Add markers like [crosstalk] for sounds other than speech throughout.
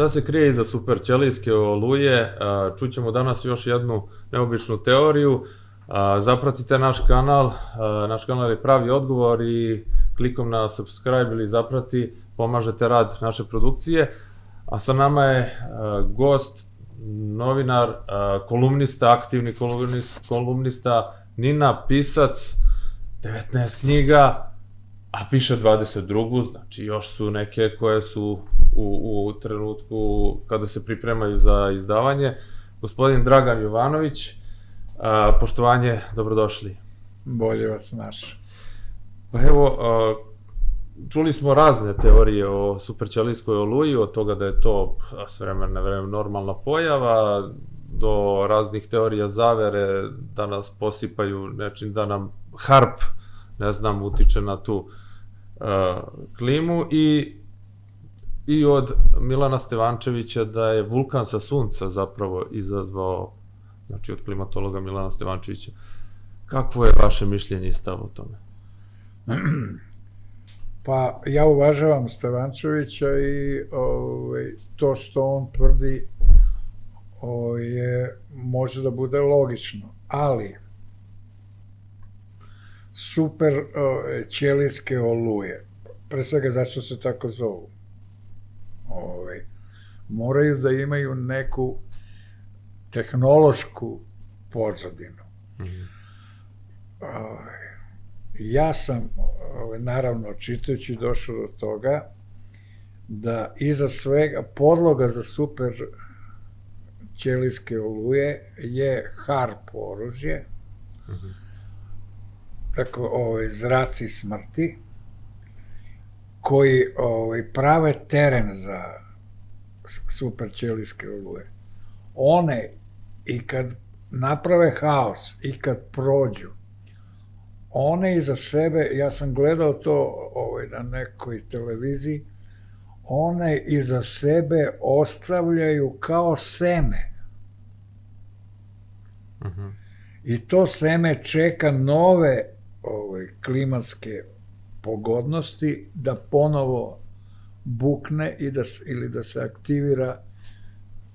Šta se krije iza superćelijske oluje? Čućemo danas još jednu neobičnu teoriju. Zapratite naš kanal, naš kanal je pravi odgovor i klikom na subscribe ili zaprati pomažete rad naše produkcije. A sa nama je gost, novinar, kolumnista, aktivni kolumnista, kolumnista Nina, pisac, 19 knjiga, a piše 22. Znači još su neke koje su u, u trenutku kada se pripremaju za izdavanje. Gospodin Dragan Jovanović, a, poštovanje, dobrodošli. Bolje vas naš. Pa evo, a, čuli smo razne teorije o superćelijskoj oluji, od toga da je to s vremena na vreme normalna pojava, do raznih teorija zavere da nas posipaju nečim da nam harp, ne znam, utiče na tu uh, klimu i i od Milana Stevančevića da je vulkan sa sunca zapravo izazvao, znači od klimatologa Milana Stevančevića. Kakvo je vaše mišljenje i stav o tome? [clears throat] Pa ja uvažavam Stevančevića i ovaj, to što on tvrdi o, je, može da bude logično, ali super ćelijske oluje, pre svega zašto se tako zovu, ovaj, moraju da imaju neku tehnološku pozadinu. Mm -hmm. ovaj, ja sam, ovaj, naravno, čitajući došao do toga da iza svega podloga za super ćelijske oluje je harp oružje, mm -hmm. Tako ovaj, zraci smrti, koji ovaj, prave teren za super ćelijske oluje. One, i kad naprave haos, i kad prođu, one iza sebe, ja sam gledao to ovaj, na nekoj televiziji, one iza sebe ostavljaju kao seme -huh. I to seme čeka nove ovaj, klimatske pogodnosti da ponovo bukne i da, ili da se aktivira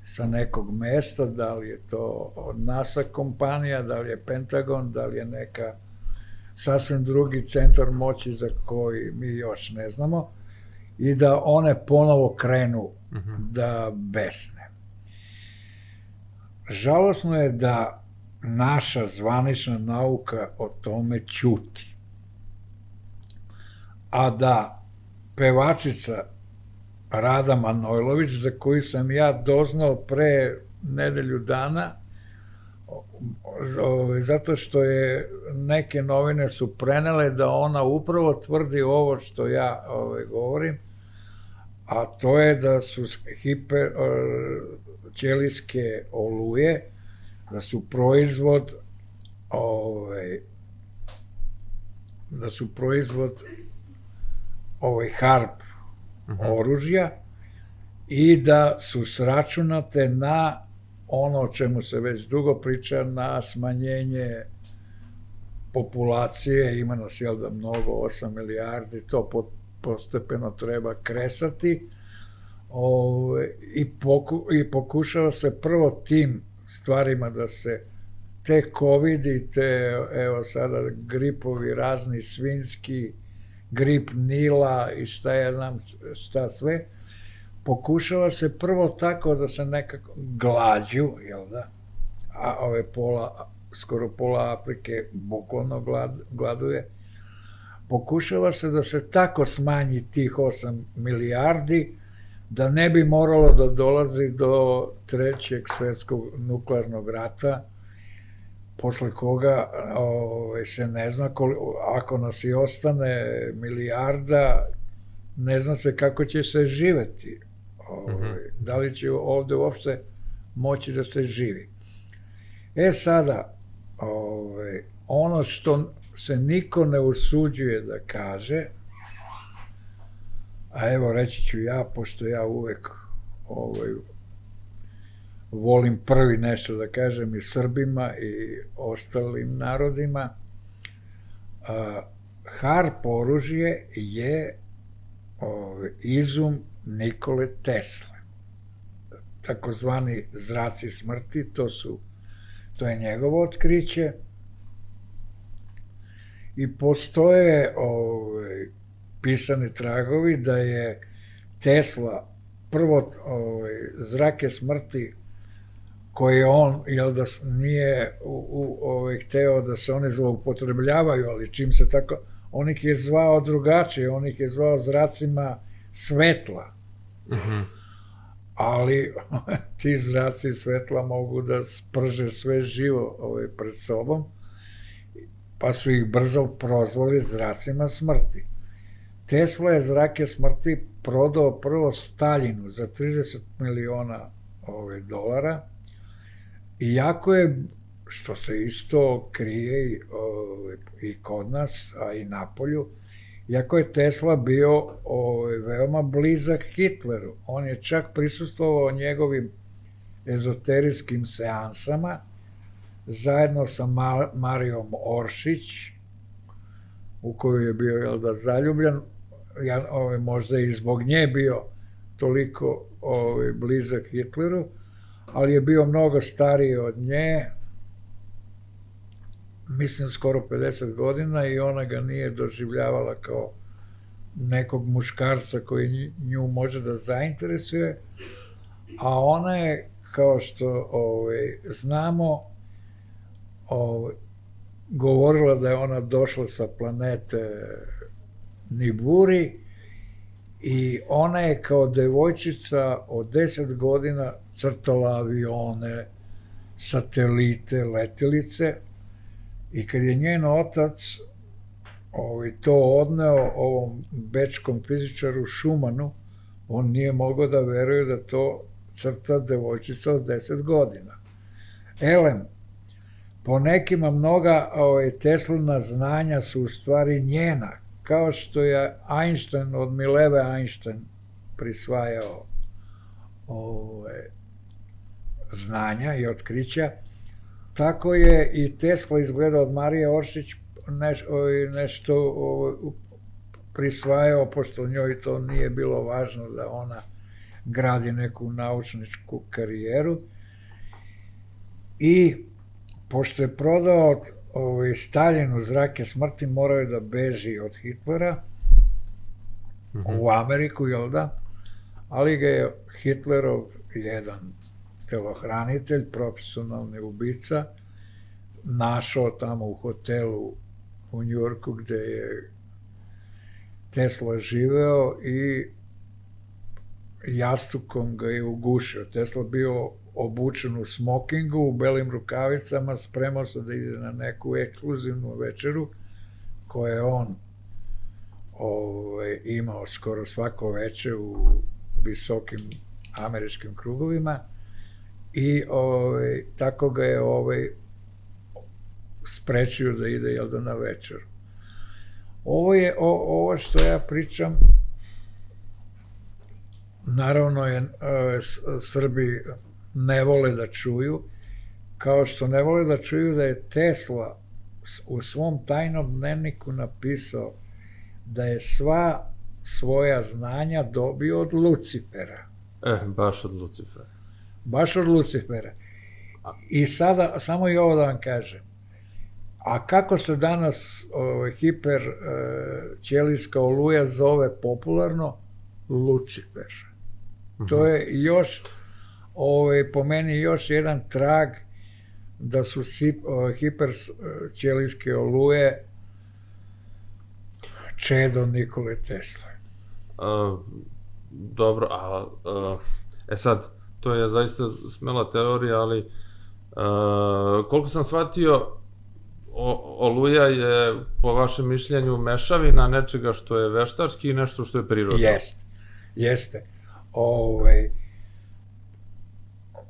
sa nekog mesta, da li je to NASA kompanija, da li je Pentagon, da li je neka sasvim drugi centar moći za koji mi još ne znamo i da one ponovo krenu uh -huh. da besne. Žalosno je da naša zvanična nauka o tome ćuti. A da pevačica Rada Manojlović, za koju sam ja doznao pre nedelju dana, zato što je neke novine su prenele da ona upravo tvrdi ovo što ja ovaj, govorim, a to je da su hiper, ćelijske oluje da su proizvod ovaj, da su proizvod ovaj harp uh mhm. -huh. oružja i da su sračunate na ono o čemu se već dugo priča, na smanjenje populacije, ima nas jel da mnogo, 8 milijardi, to postepeno treba kresati o, ovaj, i, poku, i pokušava se prvo tim stvarima da se te covid i te, evo sada, gripovi razni, svinski, grip Nila i šta ja znam, šta sve, pokušava se prvo tako da se nekako glađu, jel da, a ove pola, skoro pola Afrike bukvalno glad, gladuje, pokušava se da se tako smanji tih 8 milijardi, da ne bi moralo da dolazi do trećeg svetskog nuklearnog rata, posle koga ovaj, se ne zna, koliko, ako nas i ostane milijarda, ne zna se kako će se živeti. Ovaj, mm -hmm. Da li će ovde uopšte moći da se živi. E sada, ovaj, ono što se niko ne usuđuje da kaže, A evo, reći ću ja, pošto ja uvek ovaj, volim prvi nešto da kažem i Srbima i ostalim narodima, a, harp oružje je ovaj, izum Nikole Tesle. takozvani zraci smrti, to su to je njegovo otkriće i postoje ovaj, pisani tragovi da je Tesla prvo ovaj, zrake smrti koje on, jel da nije u, u, ovaj, hteo da se one zloupotrebljavaju, ali čim se tako, on ih je zvao drugačije, on ih je zvao zracima svetla. Mm -hmm. Ali [laughs] ti zraci svetla mogu da sprže sve živo ovaj, pred sobom, pa su ih brzo prozvali zracima smrti. Tesla je zrake smrti prodao prvo Staljinu za 30 miliona ove, dolara, iako je, što se isto krije i, ove, i kod nas, a i na polju, iako je Tesla bio ove, veoma blizak Hitleru, on je čak prisustovao njegovim ezoterijskim seansama, zajedno sa Marijom Oršić, u koju je bio jel da, zaljubljen, ja, ovaj, možda i zbog nje bio toliko ovaj, blizak Hitleru, ali je bio mnogo stariji od nje, mislim skoro 50 godina i ona ga nije doživljavala kao nekog muškarca koji nju može da zainteresuje, a ona je, kao što ovaj, znamo, ovaj, govorila da je ona došla sa planete Niburi i ona je kao devojčica od 10 godina crtala avione, satelite, letelice i kad je njen otac ovaj, to odneo ovom bečkom fizičaru Šumanu, on nije mogao da veruje da to crta devojčica od 10 godina. Elem, po nekima mnoga ovaj, Teslina znanja su u stvari njena, kao što je Einstein od Mileve Einstein prisvajao ove, znanja i otkrića, tako je i Tesla izgleda od Marije Oršić neš, nešto o, prisvajao, pošto njoj to nije bilo važno da ona gradi neku naučničku karijeru. I pošto je prodao ovaj, Stalin u zrake smrti morao je da beži od Hitlera mm -hmm. u Ameriku, jel da? Ali ga je Hitlerov jedan telohranitelj, profesionalni ubica, našao tamo u hotelu u Njurku gde je Tesla živeo i jastukom ga je ugušio. Tesla bio obučen u smokingu, u belim rukavicama, spremao se da ide na neku ekskluzivnu večeru, koje je on ovaj, imao skoro svako veče u visokim američkim krugovima i ovaj, tako ga je ovaj, sprečio da ide jel da na večer. Ovo je, o, ovo što ja pričam, naravno je e, Srbi ne vole da čuju, kao što ne vole da čuju da je Tesla u svom tajnom dnevniku napisao da je sva svoja znanja dobio od Lucifera. E, baš od Lucifera. Baš od Lucifera. I sada, samo i ovo da vam kažem, a kako se danas o, hiper e, ćelijska oluja zove popularno? Lucifer. To mhm. je još ovaj, po meni još jedan trag da su hiperćelijske oluje čedo Nikole Tesla. A, dobro, a, a, e sad, to je zaista smela teorija, ali a, koliko sam shvatio, o, oluja je, po vašem mišljenju, mešavina nečega što je veštački i nešto što je prirodno. Jeste, jeste. Ove, ovaj,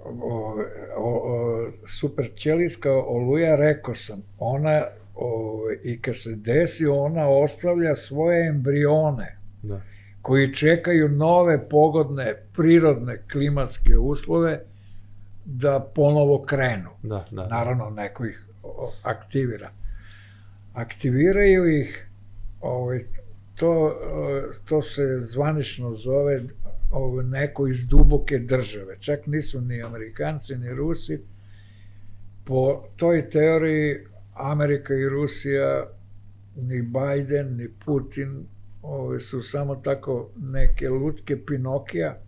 o, o, super ćelijska oluja, rekao sam, ona o, i kad se desi, ona ostavlja svoje embrione da. koji čekaju nove pogodne prirodne klimatske uslove da ponovo krenu. Da, da. Naravno, neko ih aktivira. Aktiviraju ih, ovaj, to, to se zvanično zove ovo, neko iz duboke države. Čak nisu ni Amerikanci, ni Rusi. Po toj teoriji Amerika i Rusija, ni Biden, ni Putin, ove su samo tako neke lutke Pinokija,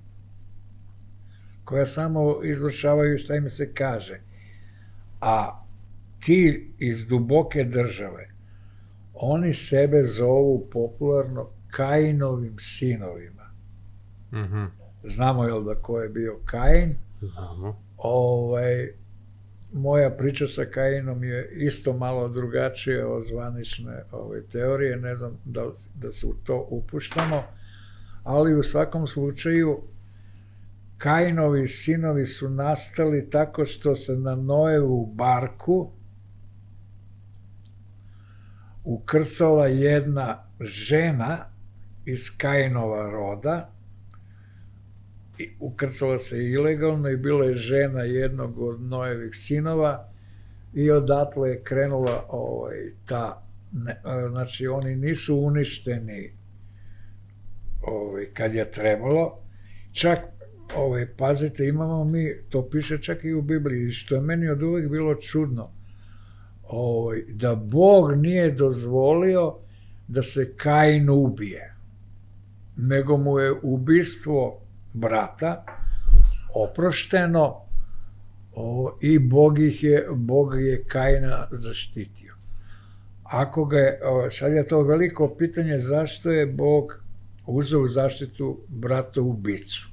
koja samo izvršavaju šta im se kaže. A ti iz duboke države, oni sebe zovu popularno Kainovim sinovima. Mm -hmm. Znamo jel da ko je bio Kain? Znamo. Ovaj, moja priča sa Kainom je isto malo drugačija od zvanične ove, teorije, ne znam da, da se u to upuštamo, ali u svakom slučaju Kainovi sinovi su nastali tako što se na Noevu barku ukrcala jedna žena iz Kainova roda, ukrcala se ilegalno i bila je žena jednog od Noevih sinova i odatle je krenula ovaj, ta, ne, znači oni nisu uništeni ovaj, kad je trebalo, čak ovaj, pazite, imamo mi, to piše čak i u Bibliji, što je meni od uvek bilo čudno, ovaj, da Bog nije dozvolio da se Kain ubije, nego mu je ubistvo brata oprošteno o, i Bog, ih je, Bog je Kaina zaštitio. Ako ga je, o, sad je to veliko pitanje zašto je Bog uzeo u zaštitu brata ubicu.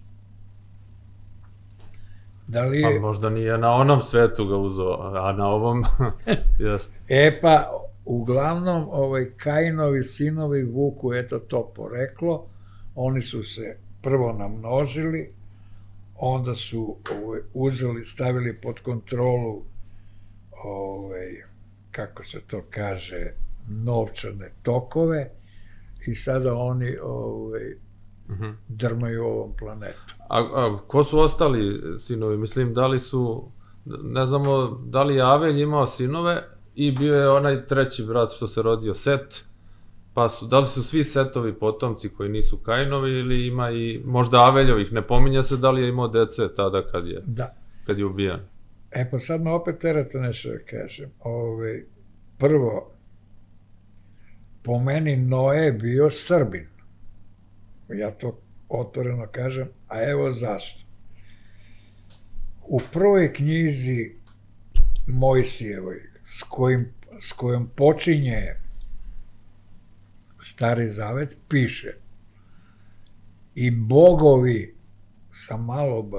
Da li je... Pa možda nije na onom svetu ga uzeo, a na ovom, [laughs] jeste. E pa, uglavnom, ovaj, Kainovi sinovi vuku, eto to poreklo, oni su se prvo namnožili, onda su ovaj, uzeli, stavili pod kontrolu ovaj, kako se to kaže, novčane tokove i sada oni ovaj, uh mhm. -huh. drmaju ovom planetu. A, a ko su ostali sinovi? Mislim, da li su, ne znamo, da li je Avelj imao sinove i bio je onaj treći brat što se rodio, Set, Pa su, da li su svi setovi potomci koji nisu Kainovi ili ima i možda Aveljovih, ne pominja se da li je imao dece tada kad je, da. kad je ubijan. E pa sad me opet terate nešto da kažem. Ove, prvo, po meni Noe je bio Srbin. Ja to otvoreno kažem, a evo zašto. U prvoj knjizi Mojsijevoj, s, kojim, s kojom počinje Stari Zavet, piše i bogovi, sa malo b,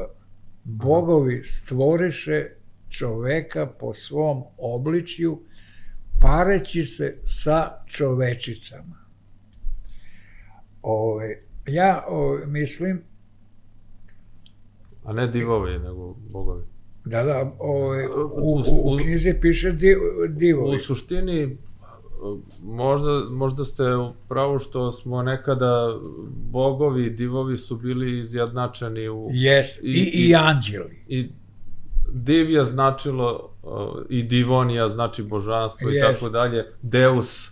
bogovi stvoriše čoveka po svom obličju, pareći se sa čovečicama. Ove, ja ove, mislim... A ne divovi, nego bogovi. Da, da, ove, u, u, u knjizi piše di, divovi. U suštini, možda, možda ste pravo što smo nekada bogovi i divovi su bili izjednačeni u... Jest, i, i, i anđeli. I div je značilo, uh, i divonija znači božanstvo Jest. i tako dalje. Deus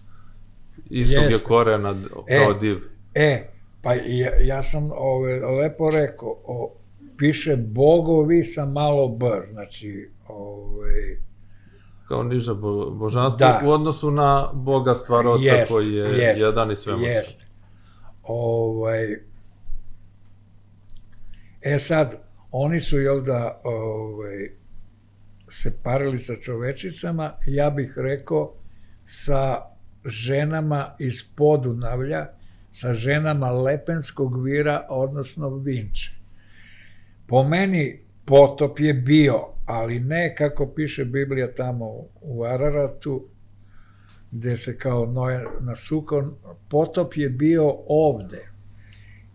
istog Jest. je korena kao e, div. E, pa ja, ja sam ove, lepo rekao, o, piše bogovi sa malo b, znači, ove, kao niža bo, božanstvo da. u odnosu na Boga stvaroca jest, koji je jest, jedan i svemoćan. Jeste. Ovaj, e sad, oni su, jel da, ovaj, se parili sa čovečicama, ja bih rekao sa ženama iz Podunavlja, sa ženama Lepenskog vira, odnosno Vinče. Po meni potop je bio ali ne kako piše Biblija tamo u Araratu, gde se kao Noe nasukao, potop je bio ovde,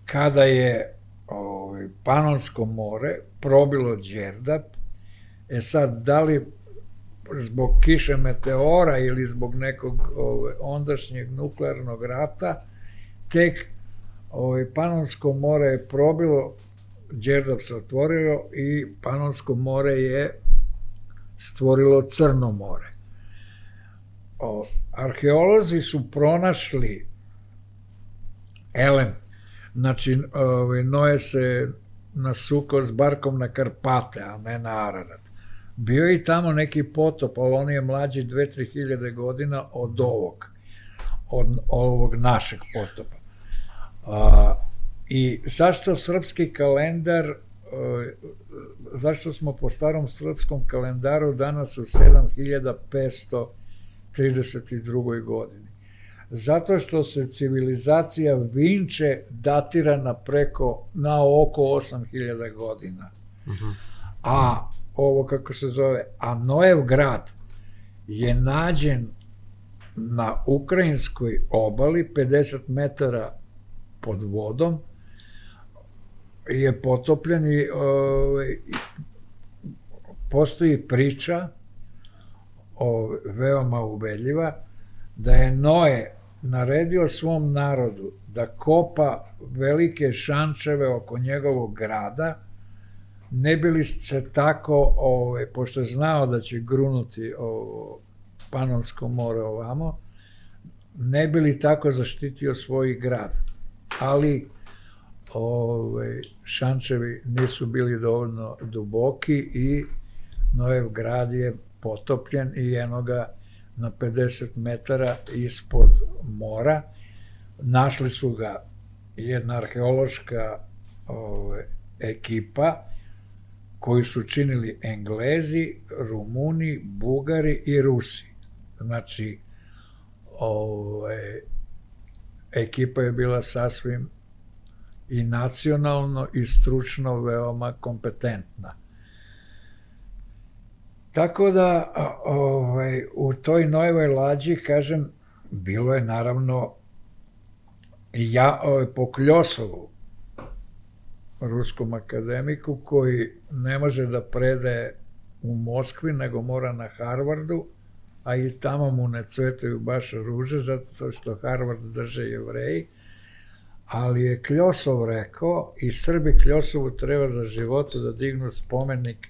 kada je ovaj, Panonsko more probilo Đerdap, e sad, da li zbog kiše meteora ili zbog nekog ovaj, ondašnjeg nuklearnog rata, tek ovaj, Panonsko more je probilo Đerdap se otvorio i Panonsko more je stvorilo Crno more. O, arheolozi su pronašli elem Znači, ovaj, Noe se nasukao s barkom na Karpate, a ne na Ararat. Bio je i tamo neki potop, ali on je mlađi 2-3 hiljade godina od ovog, od ovog našeg potopa. A, I zašto srpski kalendar, a, zašto smo po starom srpskom kalendaru danas u 7532. godini? Zato što se civilizacija Vinče datira na preko, na oko 8000 godina. Uh -huh. A ovo kako se zove, a Noev grad je nađen na ukrajinskoj obali 50 metara pod vodom je potopljen i ovaj, postoji priča o, veoma ubedljiva da je Noe naredio svom narodu da kopa velike šančeve oko njegovog grada ne bili se tako, ovaj, pošto je znao da će grunuti ovo Panonsko more ovamo, ne bili tako zaštitio svoj grad. Ali ovaj, šančevi nisu bili dovoljno duboki i Nojev grad je potopljen i jednoga na 50 metara ispod mora. Našli su ga jedna arheološka ovaj, ekipa koji su činili Englezi, Rumuni, Bugari i Rusi. Znači, ove, ekipa je bila sasvim i nacionalno i stručno veoma kompetentna. Tako da ovaj, u toj Nojevoj lađi, kažem, bilo je naravno ja, ovaj, po Kljosovu, ruskom akademiku koji ne može da prede u Moskvi, nego mora na Harvardu, a i tamo mu ne cvetaju baš ruže, zato što Harvard drže jevreji, ali je Kljosov rekao i Srbi Kljosovu treba za života da dignu spomenik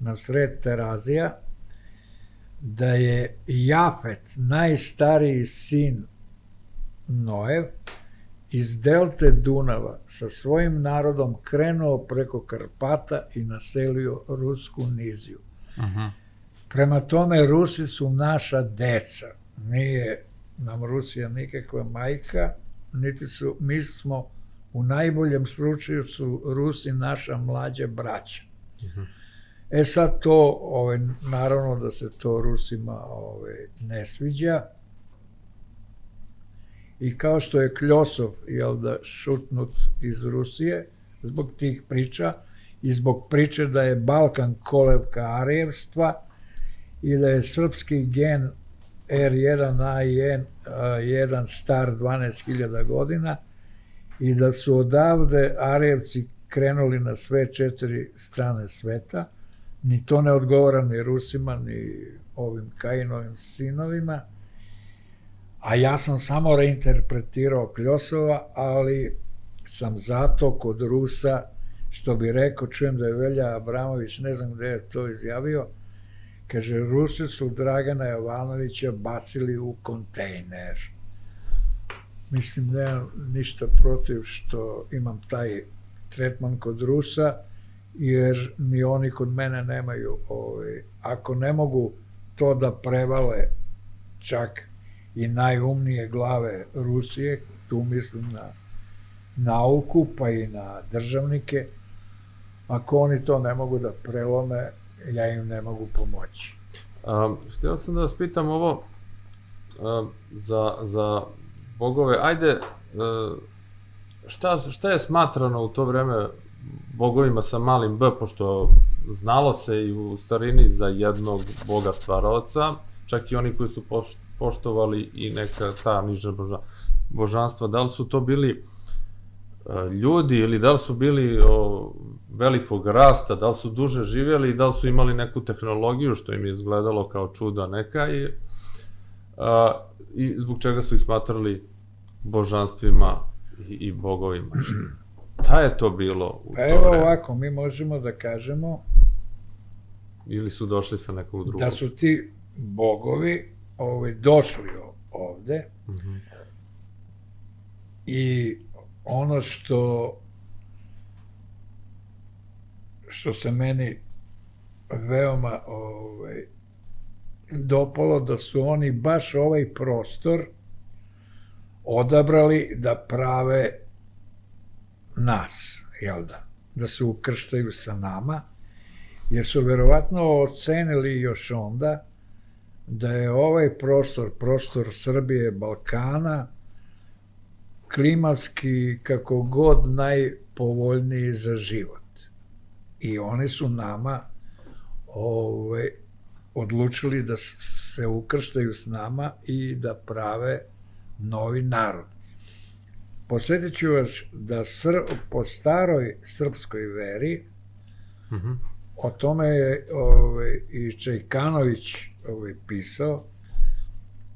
na sred Terazija, da je Jafet, najstariji sin Noev, iz delte Dunava sa svojim narodom krenuo preko Karpata i naselio Rusku niziju. -huh. Prema tome, Rusi su naša deca. Nije nam Rusija nikakva majka, niti su, mi smo u najboljem slučaju su Rusi naša mlađa braća. Uh -huh. E sad to, ovaj, naravno da se to Rusima ovaj, ne sviđa, i kao što je Kljosov, jel da, šutnut iz Rusije zbog tih priča i zbog priče da je Balkan kolevka arijevstva i da je srpski gen R1A1 star 12.000 godina i da su odavde Arijevci krenuli na sve četiri strane sveta, ni to ne odgovara ni Rusima, ni ovim Kajinovim sinovima, a ja sam samo reinterpretirao Kljosova, ali sam zato kod Rusa, što bi rekao, čujem da je Velja Abramović, ne znam gde je to izjavio, kaže, Rusi su Dragana Jovanovića bacili u kontejner. Mislim, nemam ništa protiv što imam taj tretman kod Rusa, jer ni oni kod mene nemaju, ovaj, ako ne mogu to da prevale čak i najumnije glave Rusije, tu mislim na nauku, pa i na državnike, ako oni to ne mogu da prelome, ja im ne mogu pomoći. Um, htio sam da vas pitam ovo um, za, za bogove. Ajde, uh, šta, šta je smatrano u to vreme bogovima sa malim b, pošto znalo se i u starini za jednog boga stvaraoca, čak i oni koji su poštovali i neka ta niža božanstva. Da li su to bili ljudi ili da li su bili o, velikog rasta, da li su duže živjeli i da li su imali neku tehnologiju što im je izgledalo kao čuda neka i, a, i zbog čega su ih smatrali božanstvima i, i bogovima. Šta je to bilo u pa to Evo vreme? ovako, mi možemo da kažemo ili su došli sa nekog drugog. Da su ti bogovi ovaj, došli ovde mm -hmm. i ono što što se meni veoma ovaj, dopalo da su oni baš ovaj prostor odabrali da prave nas, jel da? Da se ukrštaju sa nama, jer su verovatno ocenili još onda da je ovaj prostor, prostor Srbije, Balkana, klimatski kako god najpovoljniji za život. I oni su nama ovaj, odlučili da se ukrštaju s nama i da prave novi narod. Posjetit ću vas da sr, po staroj srpskoj veri, mm -hmm. o tome je ovaj, i Čajkanović ovaj, pisao,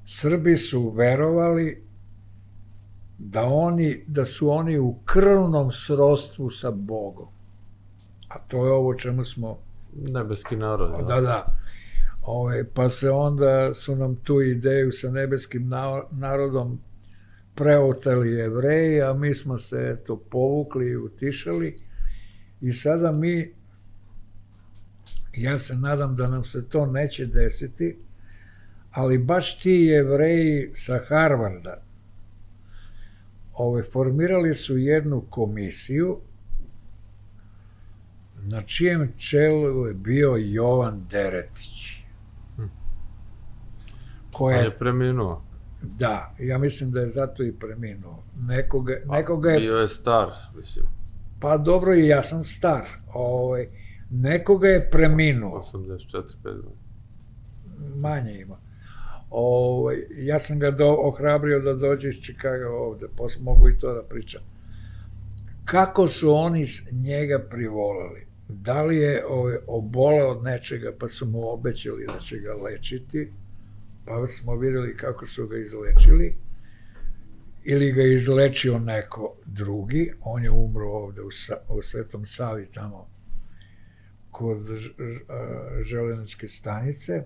Srbi su verovali da oni da su oni u krvnom srodstvu sa Bogom. A to je ovo čemu smo nebeski narod. Da, da. da. Ove, pa se onda su nam tu ideju sa nebeskim narodom preoteli jevreji, a mi smo se to povukli i utišali. I sada mi, ja se nadam da nam se to neće desiti, ali baš ti jevreji sa Harvarda, ove, formirali su jednu komisiju na čijem čelu je bio Jovan Deretić. Hm. Koja je preminuo. Da, ja mislim da je zato i preminuo. Nekoga, nekoga je... Bio je star, mislim. Pa dobro, i ja sam star. Ovaj, nekoga je preminuo. 84, 5 Manje ima. Ovaj, ja sam ga do, ohrabrio da dođe iz Čikaga ovde, posle mogu i to da pričam. Kako su oni njega privolali? Da li je ovaj, obole od nečega pa su mu obećali da će ga lečiti, pa smo videli kako su ga izlečili, ili ga izlečio neko drugi, on je umro ovde u, Sa, u Svetom Savi tamo kod železničke stanice,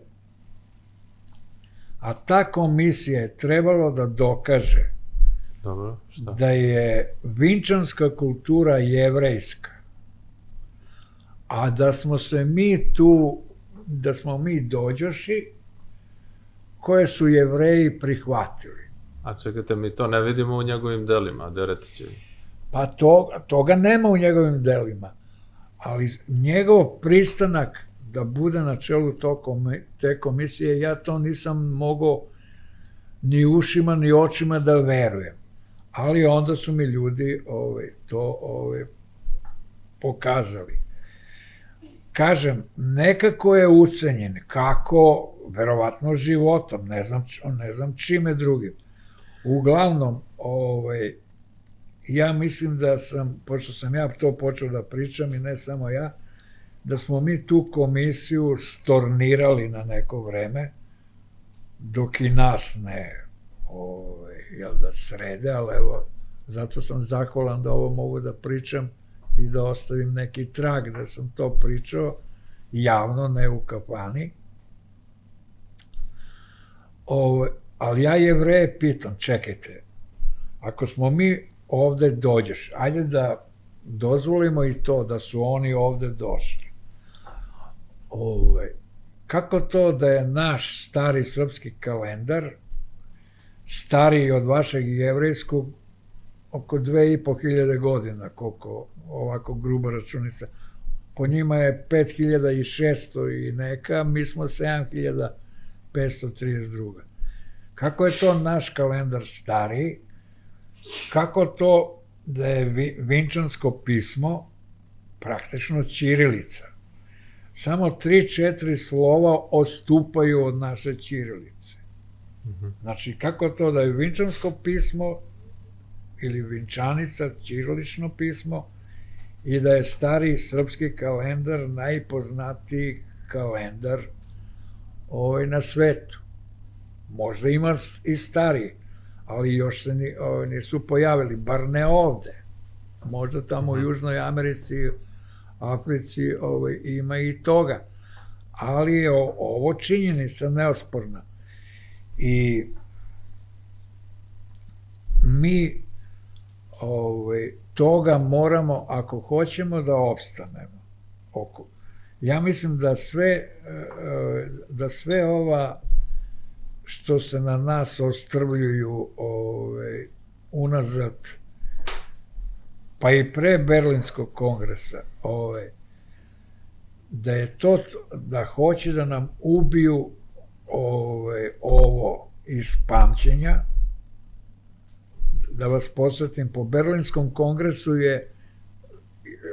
a ta komisija je trebalo da dokaže Dobro, šta? da je vinčanska kultura jevrejska, a da smo se mi tu, da smo mi dođoši, koje su jevreji prihvatili. A čekajte, mi to ne vidimo u njegovim delima, Deretićevim. Pa to, toga nema u njegovim delima, ali njegov pristanak da bude na čelu to komi, te komisije, ja to nisam mogao ni ušima, ni očima da verujem. Ali onda su mi ljudi ovaj, to ovaj, pokazali. Kažem, nekako je ucenjen, kako, verovatno životom, ne znam, ne znam čime drugim. Uglavnom, ovaj, ja mislim da sam, pošto sam ja to počeo da pričam i ne samo ja, da smo mi tu komisiju stornirali na neko vreme, dok i nas ne ovaj, jel da srede, ali evo, zato sam zahvalan da ovo mogu da pričam i da ostavim neki trag da sam to pričao javno, ne u kafani. Ovo, ali ja jevreje pitam, čekajte, ako smo mi ovde dođeš, ajde da dozvolimo i to da su oni ovde došli ovaj, kako to da je naš stari srpski kalendar stariji od vašeg jevrejskog oko dve i po hiljade godina, koliko ovako gruba računica. Po njima je 5600 i neka, mi smo 7532. Kako je to naš kalendar stariji? Kako to da je vinčansko pismo praktično ćirilica? Samo tri, četiri slova odstupaju od naše ćirilice. Znači, kako to da je vinčansko pismo ili vinčanica, ćirilično pismo, i da je stari srpski kalendar najpoznatiji kalendar ovaj, na svetu. Možda ima i stariji, ali još se ni, ovaj, nisu pojavili, bar ne ovde. Možda tamo u Južnoj Americi Africi ovaj, ima i toga. Ali je ovo činjenica neosporna. I mi ovaj, toga moramo, ako hoćemo da opstanemo, oko, ja mislim da sve, e, e, da sve ova što se na nas ostrvljuju ove, unazad, pa i pre Berlinskog kongresa, ove, da je to, da hoće da nam ubiju ove, ovo iz pamćenja, da vas posvetim, po Berlinskom kongresu je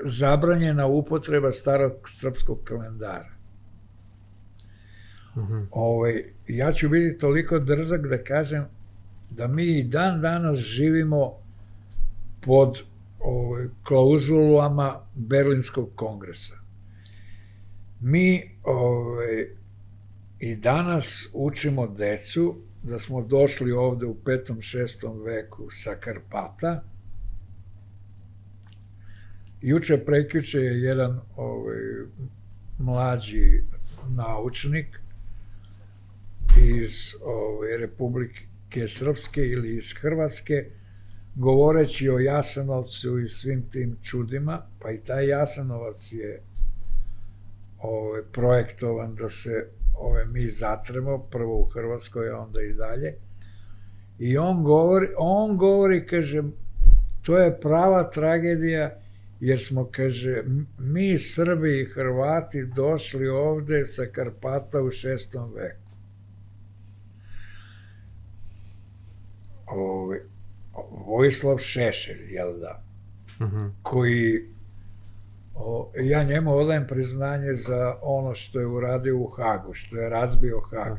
zabranjena upotreba starog srpskog kalendara. Mm -hmm. ovaj, ja ću biti toliko drzak da kažem da mi i dan danas živimo pod ovaj, klauzulama Berlinskog kongresa. Mi ovaj, i danas učimo decu da smo došli ovde u petom, šestom veku sa Karpata. Juče prekjuče je jedan ovaj, mlađi naučnik iz ovaj, Republike Srpske ili iz Hrvatske, govoreći o Jasanovcu i svim tim čudima, pa i taj Jasanovac je ovaj, projektovan da se ove mi zatremo, prvo u Hrvatskoj, a onda i dalje. I on govori, on govori, kaže, to je prava tragedija, jer smo, kaže, mi Srbi i Hrvati došli ovde sa Karpata u šestom veku. Ove, Vojislav Šešelj, jel da? Mhm. -huh. koji O, ja njemu odajem priznanje za ono što je uradio u Hagu, što je razbio Hag.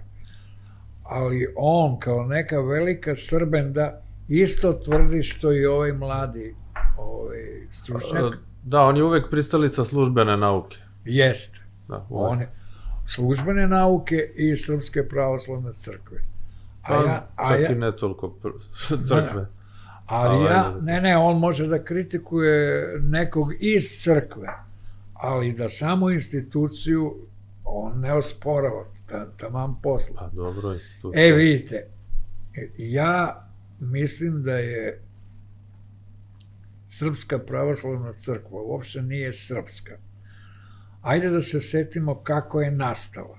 Ali on, kao neka velika srbenda, isto tvrdi što i ovaj mladi ovaj, stručnjak. Da, on je uvek pristalica službene nauke. Jeste. Da, on je službene nauke i Srpske pravoslavne crkve. A, pa, ja, a čak ja, i ne toliko [laughs] crkve. Ne, Ali ja, ne, ne, on može da kritikuje nekog iz crkve, ali da samo instituciju on ne osporava, taman posla. Pa dobro, institucija. E, vidite, ja mislim da je Srpska pravoslavna crkva uopšte nije srpska. Ajde da se setimo kako je nastala.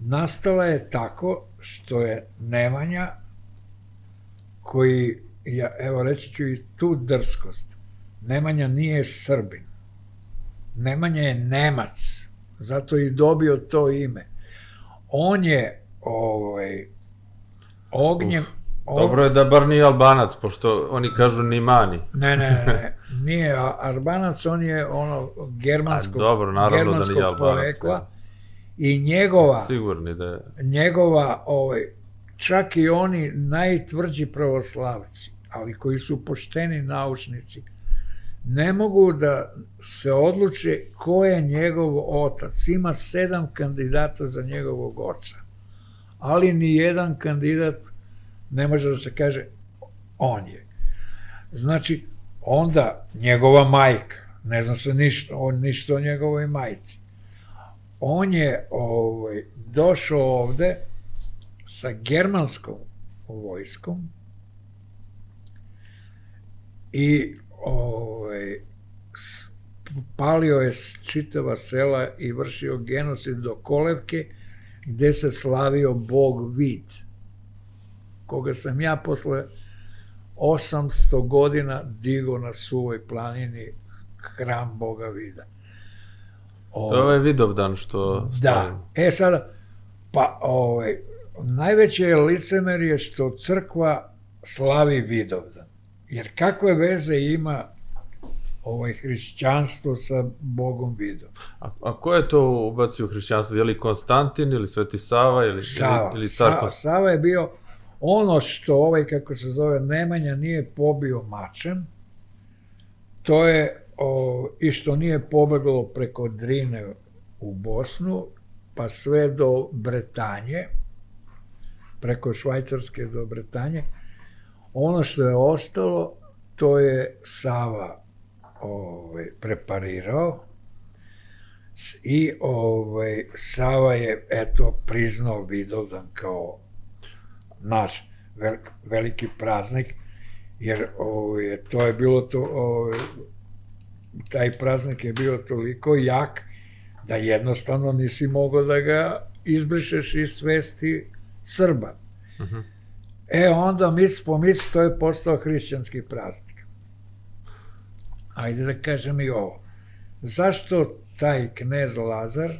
Nastala je tako što je Nemanja, koji ja, evo reći ću i tu drskost. Nemanja nije Srbin. Nemanja je Nemac. Zato i dobio to ime. On je ovaj, ognjem... Uf, dobro je da bar nije Albanac, pošto oni kažu ni mani. Ne, ne, ne, ne. [laughs] Nije Albanac, on je ono germansko, A, dobro, naravno da nije Albanac, porekla. Ja. I njegova... Sigurni da je... Njegova, ovaj, čak i oni najtvrđi pravoslavci, ali koji su pošteni naučnici, ne mogu da se odluče ko je njegov otac. Ima sedam kandidata za njegovog oca, ali ni jedan kandidat ne može da se kaže on je. Znači, onda njegova majka, ne znam se ništa, on, ništa o njegovoj majci. On je ovaj, došao ovde sa germanskom vojskom, i ovaj, palio je čitava sela i vršio genocid do Kolevke, gde se slavio bog Vid, koga sam ja posle 800 godina digo na suvoj planini hram boga Vida. O, to je ovaj Vidovdan što Da, e sada, pa ovaj, najveće licemerje što crkva slavi Vidovdan. Jer kakve veze ima ovaj hrišćanstvo sa Bogom vidom. A, a ko je to ubacio u hrišćanstvo? Je li Konstantin ili Sveti Sava ili, Sava, ili Sava, Sava je bio ono što ovaj, kako se zove, Nemanja nije pobio mačem, to je o, i što nije pobeglo preko Drine u Bosnu, pa sve do Bretanje, preko Švajcarske do Bretanje, Ono što je ostalo, to je Sava ovaj, preparirao i ovaj, Sava je eto priznao Vidovdan kao naš velik, veliki praznik jer ovaj, to je bilo to, ovaj, taj praznik je bio toliko jak da jednostavno nisi mogao da ga izbrišeš iz svesti Srba. Uh -huh. E onda mis po mis to je postao hrišćanski praznik. Ajde da kažem i ovo. Zašto taj knez Lazar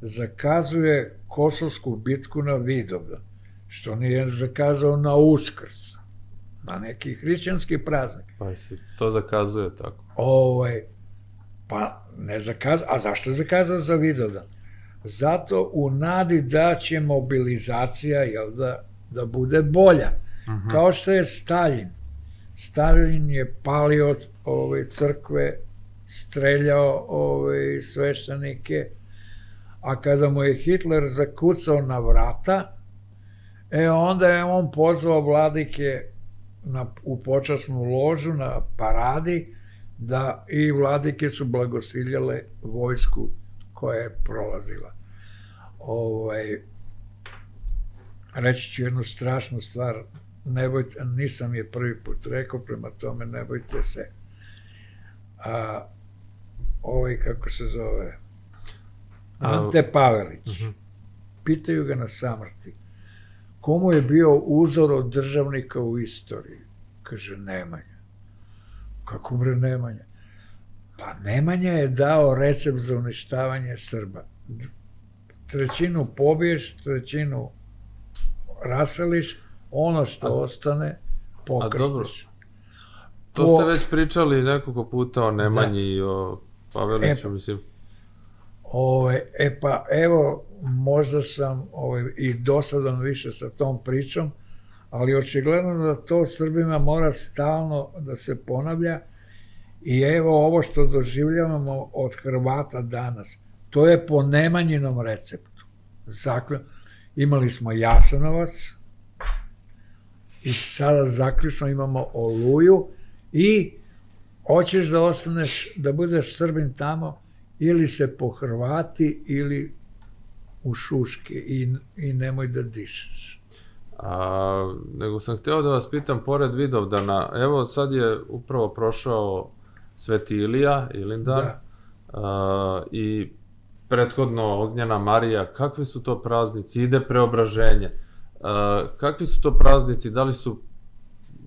zakazuje kosovsku bitku na Vidovdan? Što nije zakazao na Uskrs? Na neki hrišćanski praznik. Pa se to zakazuje tako. Ovaj, pa ne zakazao, a zašto je zakazao za Vidovdan? Zato u nadi da će mobilizacija, jel da, da bude bolja. Uh mhm. -huh. Kao što je Stalin. Stalin je palio ove crkve, streljao ove sveštenike, a kada mu je Hitler zakucao na vrata, e onda je on pozvao vladike na, u počasnu ložu na paradi, da i vladike su blagosiljale vojsku koja je prolazila. Ovaj, reći ću jednu strašnu stvar, ne bojte, nisam je prvi put rekao, prema tome ne bojte se. A, ovaj, kako se zove, Ante Pavelić, uh mhm. -huh. pitaju ga na samrti, komu je bio uzor od državnika u istoriji? Kaže, Nemanja. Kako bre Nemanja? Pa Nemanja je dao recept za uništavanje Srba. Trećinu pobiješ, trećinu raseliš, ono što a, ostane pokrstiš. To po... ste već pričali nekoliko puta o Nemanji da. i o Paveliću, e, mislim. Ove, e pa, evo, možda sam ove, i dosadan više sa tom pričom, ali očigledno da to Srbima mora stalno da se ponavlja i evo ovo što doživljavamo od Hrvata danas, to je po Nemanjinom receptu. Zakle, imali smo Jasanovac i sada zaključno imamo Oluju i hoćeš da ostaneš, da budeš Srbin tamo, ili se po Hrvati ili u šuške i, i nemoj da dišeš. A, nego sam hteo da vas pitam, pored Vidovdana, evo sad je upravo prošao Sveti Ilija, Ilindan, da. a, i prethodno Ognjena Marija, kakvi su to praznici, ide preobraženje, a, kakvi su to praznici, da li su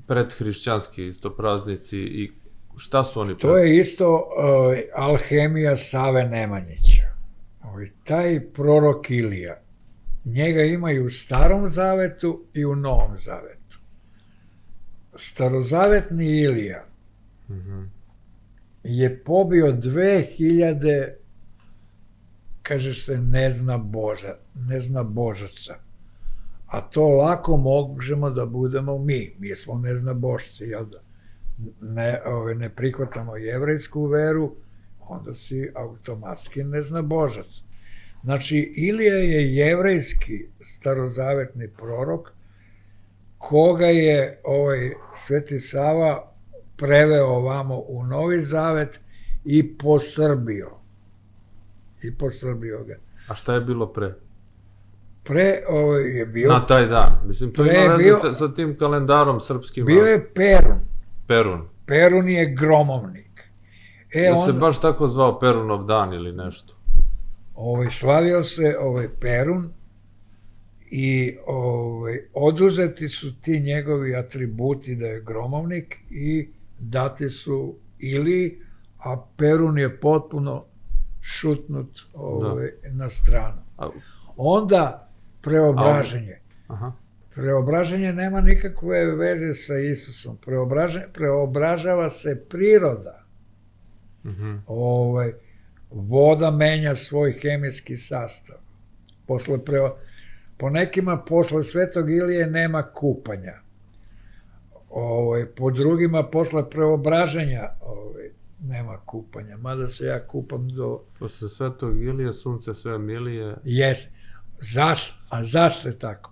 predhrišćanski isto praznici i šta su oni praznici? To je isto uh, alhemija Save Nemanjića. Ovaj, taj prorok Ilija, Njega ima i u starom zavetu i u novom zavetu. Starozavetni Ilija -hmm. je pobio 2000 kaže se ne zna Boža, ne zna Božaca. A to lako možemo da budemo mi. Mi smo ne zna Božci, jel da? Ne, ove, ne prihvatamo jevrejsku veru, onda si automatski ne zna Božac. Znači, Ilija je jevrejski starozavetni prorok, koga je ovaj Sveti Sava preveo ovamo u Novi Zavet i posrbio. I posrbio ga. A šta je bilo pre? Pre ovaj, je bio... Na taj dan. Mislim, to ima veze bio, sa tim kalendarom srpskim. Bio je Perun. Perun. Perun je gromovnik. E, ja on... se baš tako zvao Perunov dan ili nešto ovaj, slavio se ovaj Perun i ovaj, oduzeti su ti njegovi atributi da je gromovnik i dati su ili, a Perun je potpuno šutnut ovaj, da. na stranu. Onda preobraženje. Aha. Preobraženje nema nikakve veze sa Isusom. preobražava se priroda. Uh mhm. -huh. ovaj, voda menja svoj hemijski sastav. Posle preo, po nekima posle Svetog Ilije nema kupanja. Ovaj, po drugima posle preobraženja ovaj, nema kupanja, mada se ja kupam do... Posle Svetog Ilije sunce sve milije. Jes. Zašto? A zašto je tako?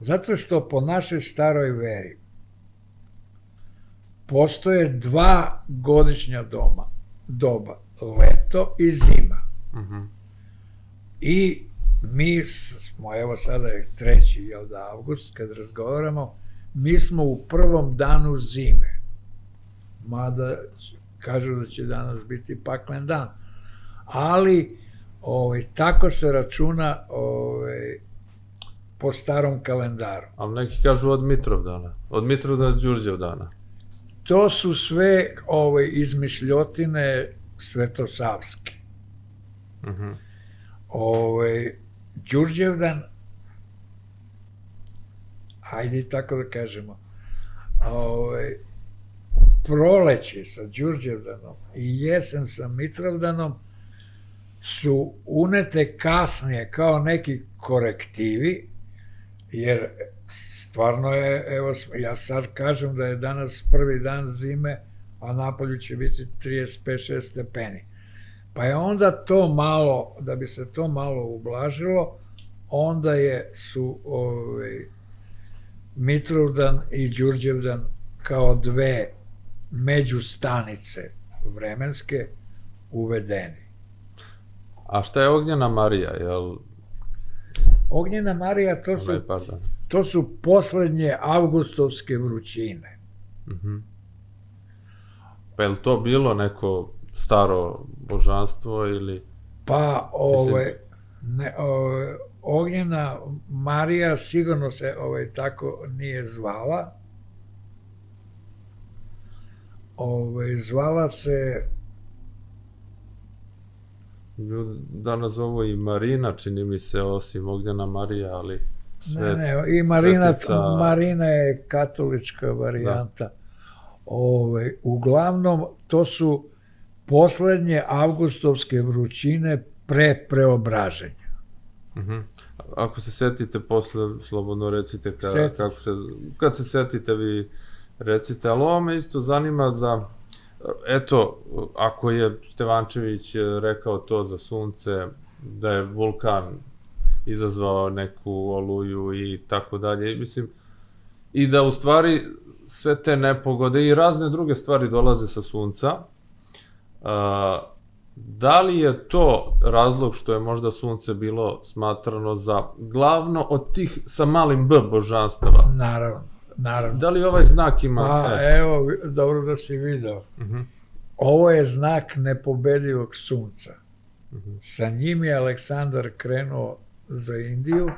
Zato što po našoj staroj veri postoje dva godišnja doma, doba leto i zima. Uh mhm. -huh. I mi smo, evo sada je treći, jel da, avgust, kad razgovaramo, mi smo u prvom danu zime, mada kažu da će danas biti paklen dan, ali ovaj, tako se računa ovaj, po starom kalendaru. Ali neki kažu od Mitrovdana, od Mitrovdana Đurđevdana. To su sve ove izmišljotine svetosavske. Uh -huh. Ove, Đurđevdan, ajde tako da kažemo, ove, proleće sa Đurđevdanom i jesen sa Mitrovdanom su unete kasnije kao neki korektivi, jer stvarno je, evo, ja sad kažem da je danas prvi dan zime, a napolju će biti 35-6 stepeni. Pa je onda to malo, da bi se to malo ublažilo, onda je, su ovaj, Mitrovdan i Đurđevdan kao dve međustanice vremenske uvedeni. A šta je Ognjena Marija, jel? Ognjena Marija, to su, pardon. to su poslednje avgustovske vrućine. Uh mhm. -huh. Pa je li to bilo neko staro božanstvo ili... Pa, ove, ne, ove, Ognjena Marija sigurno se ovaj, tako nije zvala. Ove, zvala se danas zovu i Marina, čini mi se, osim Ognjena Marija, ali... Svet, ne, ne, i Marina, svetica... Marina je katolička varijanta. Da. Ove, uglavnom, to su poslednje avgustovske vrućine pre preobraženja. Uh mhm. -huh. Ako se setite posle, slobodno recite ka, kako se, kad se setite vi recite, ali ovo me isto zanima za eto, ako je Stevančević rekao to za sunce, da je vulkan izazvao neku oluju i tako dalje, mislim, i da u stvari sve te nepogode i razne druge stvari dolaze sa sunca, a, da li je to razlog što je možda sunce bilo smatrano za glavno od tih sa malim b božanstava? Naravno. Naravno. Da li ovaj znak ima... Pa, evo, dobro da si video. Uh mhm. -huh. Ovo je znak nepobedivog sunca. Uh mhm. -huh. Sa njim je Aleksandar krenuo za Indiju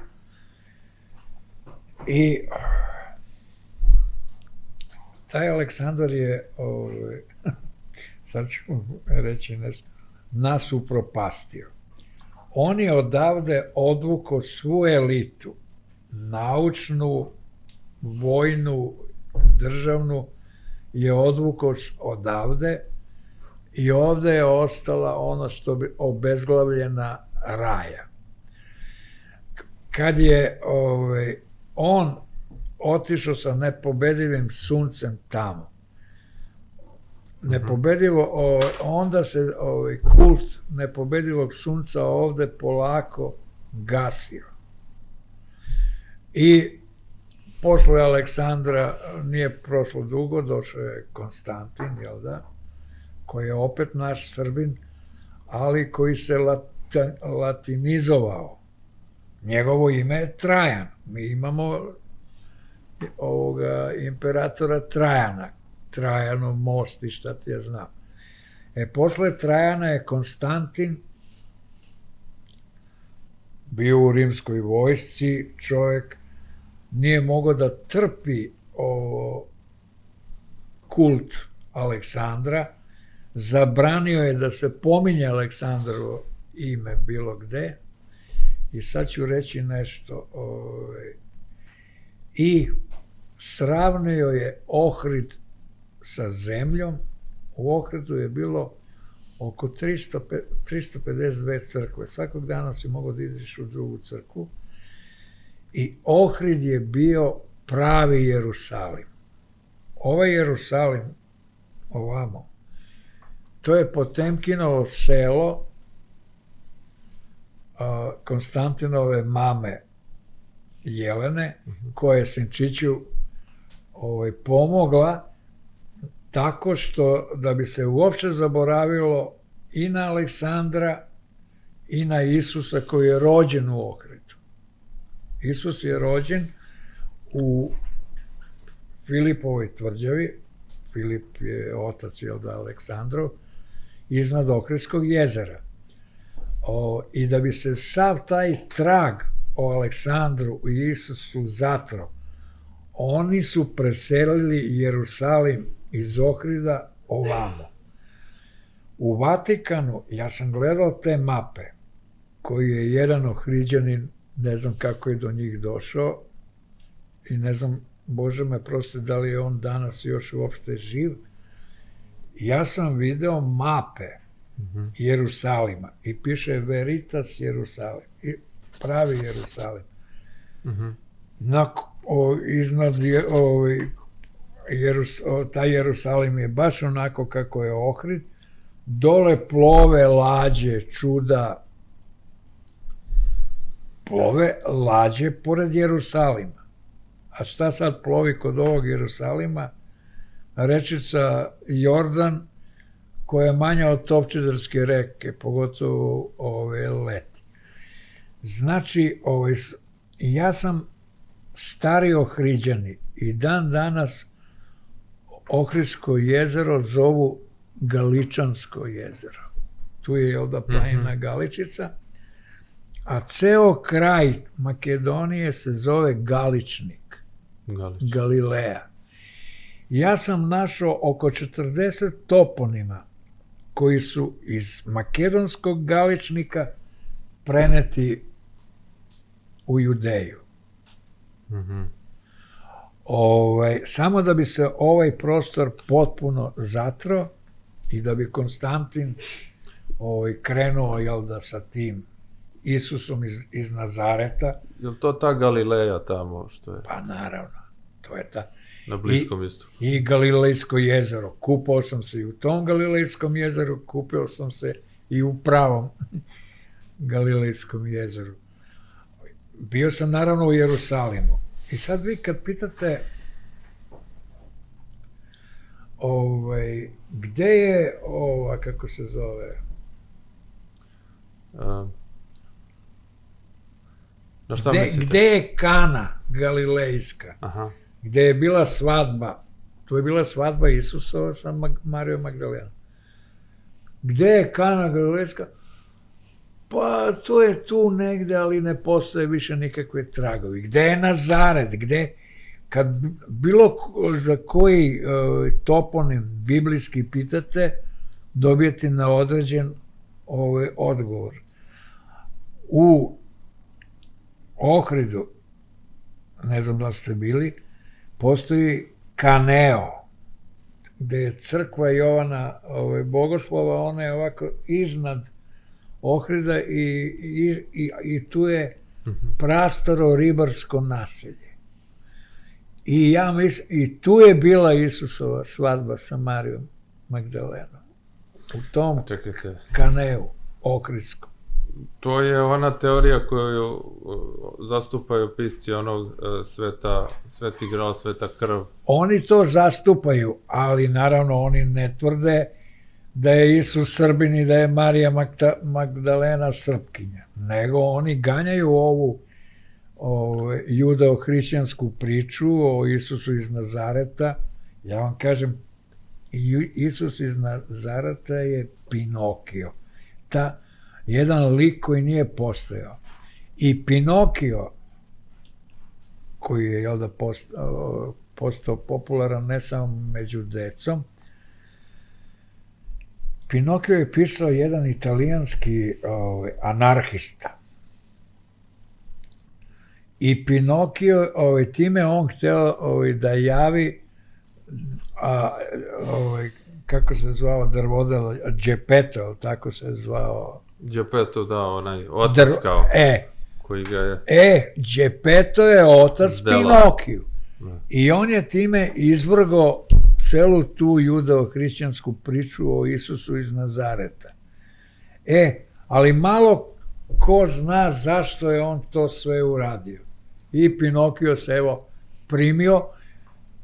i taj Aleksandar je, ovaj, [laughs] sad ću reći nešto, nas upropastio. On je odavde odvukao svu elitu, naučnu, vojnu, državnu, je odvukao odavde i ovde je ostala ono što bi obezglavljena raja. Kad je ovaj, on otišao sa nepobedivim suncem tamo, nepobedivo, onda se ovaj, kult nepobedivog sunca ovde polako gasio. I Posle Aleksandra nije prošlo dugo, došao je Konstantin, jel da, koji je opet naš Srbin, ali koji se latin, latinizovao. Njegovo ime je Trajan. Mi imamo ovoga imperatora Trajana, Trajanov most i šta ti ja znam. E, posle Trajana je Konstantin bio u rimskoj vojsci, čovjek nije mogao da trpi o, kult Aleksandra, zabranio je da se pominje Aleksandrovo ime bilo gde, i sad ću reći nešto, ove, i sravnio je Ohrid sa zemljom, u Ohridu je bilo oko 300, 352 crkve, svakog dana si mogao da ideš u drugu crkvu, I Ohrid je bio pravi Jerusalim. Ovaj Jerusalim, ovamo, to je Potemkinovo selo Konstantinove mame Jelene, koja je Sinčiću ovaj, pomogla tako što da bi se uopšte zaboravilo i na Aleksandra i na Isusa koji je rođen u Ohridu. Isus je rođen u Filipovoj tvrđavi, Filip je otac, jel da, Aleksandrov, iznad Ohridskog jezera. O, I da bi se sav taj trag o Aleksandru i Isusu zatro, oni su preselili Jerusalim iz Ohrida ovamo. U Vatikanu, ja sam gledao te mape, koji je jedan ohriđanin, ne znam kako je do njih došao, i ne znam, Bože me proste, da li je on danas još uopšte živ, ja sam video mape mm -hmm. Jerusalima i piše Veritas Jerusalim, i pravi Jerusalim. Mm -hmm. Na, o, iznad o, Jerus, o, taj Jerusalim je baš onako kako je Ohrid, dole plove lađe, čuda, plove lađe pored Jerusalima. A šta sad plovi kod ovog Jerusalima? Rečica Jordan, koja je manja od Topčedarske reke, pogotovo ove leti. Znači, ovaj, ja sam stari ohriđani i dan danas Ohridsko jezero zovu Galičansko jezero. Tu je, jel da, planina mhm. Galičica, a ceo kraj Makedonije se zove Galičnik, Galič. Galileja. Ja sam našao oko 40 toponima koji su iz makedonskog Galičnika preneti u Judeju. Mm -hmm. ovaj, samo da bi se ovaj prostor potpuno zatro i da bi Konstantin ovaj, krenuo jel da, sa tim Isusom iz, iz Nazareta. Je li to ta Galileja tamo što je? Pa naravno, to je ta. Na bliskom istu. I Galilejsko jezero. Kupao sam se i u tom Galilejskom jezeru, kupio sam se i u pravom [laughs] Galilejskom jezeru. Bio sam naravno u Jerusalimu. I sad vi kad pitate ovaj, gde je ova, kako se zove? A, na šta gde, mislite? Gde je Kana Galilejska? Aha. Gde je bila svadba? Tu je bila svadba Isusova sa Marijom Magdalena. Gde je Kana Galilejska? Pa to je tu negde, ali ne postoje više nikakve tragovi. Gde je Nazaret? Gde, kad bilo za koji uh, toponim biblijski pitate, dobijete na određen ovaj odgovor. U Ohridu, ne znam da ste bili, postoji Kaneo, gde je crkva Jovana ovaj, Bogoslova, ona je ovako iznad Ohrida i, i, i, i tu je prastaro ribarsko naselje. I ja mislim, i tu je bila Isusova svadba sa Marijom Magdalenom. U tom Čekajte. kaneu okridskom. To je ona teorija koju zastupaju pisci onog e, sveta, sveti gral, sveta krv. Oni to zastupaju, ali naravno oni ne tvrde da je Isus Srbin i da je Marija Magda, Magdalena Srpkinja, nego oni ganjaju ovu ove, judeo-hrišćansku priču o Isusu iz Nazareta. Ja vam kažem, Isus iz Nazareta je Pinokio. Ta, jedan lik koji nije postojao. I Pinokio, koji je jel da, postao, postao popularan ne samo među decom, Pinokio je pisao jedan italijanski ovaj, anarhista. I Pinokio, ovaj, time on hteo ovaj, da javi a, ovaj, kako se zvao drvodel, Džepeto, tako se zvao. Džepeto, da, onaj otac Dr, kao. E, koji ga je... E, Džepeto je otac Zdela. Pinokiju. Da. I on je time izvrgo celu tu judeo-hrišćansku priču o Isusu iz Nazareta. E, ali malo ko zna zašto je on to sve uradio. I Pinokio se evo primio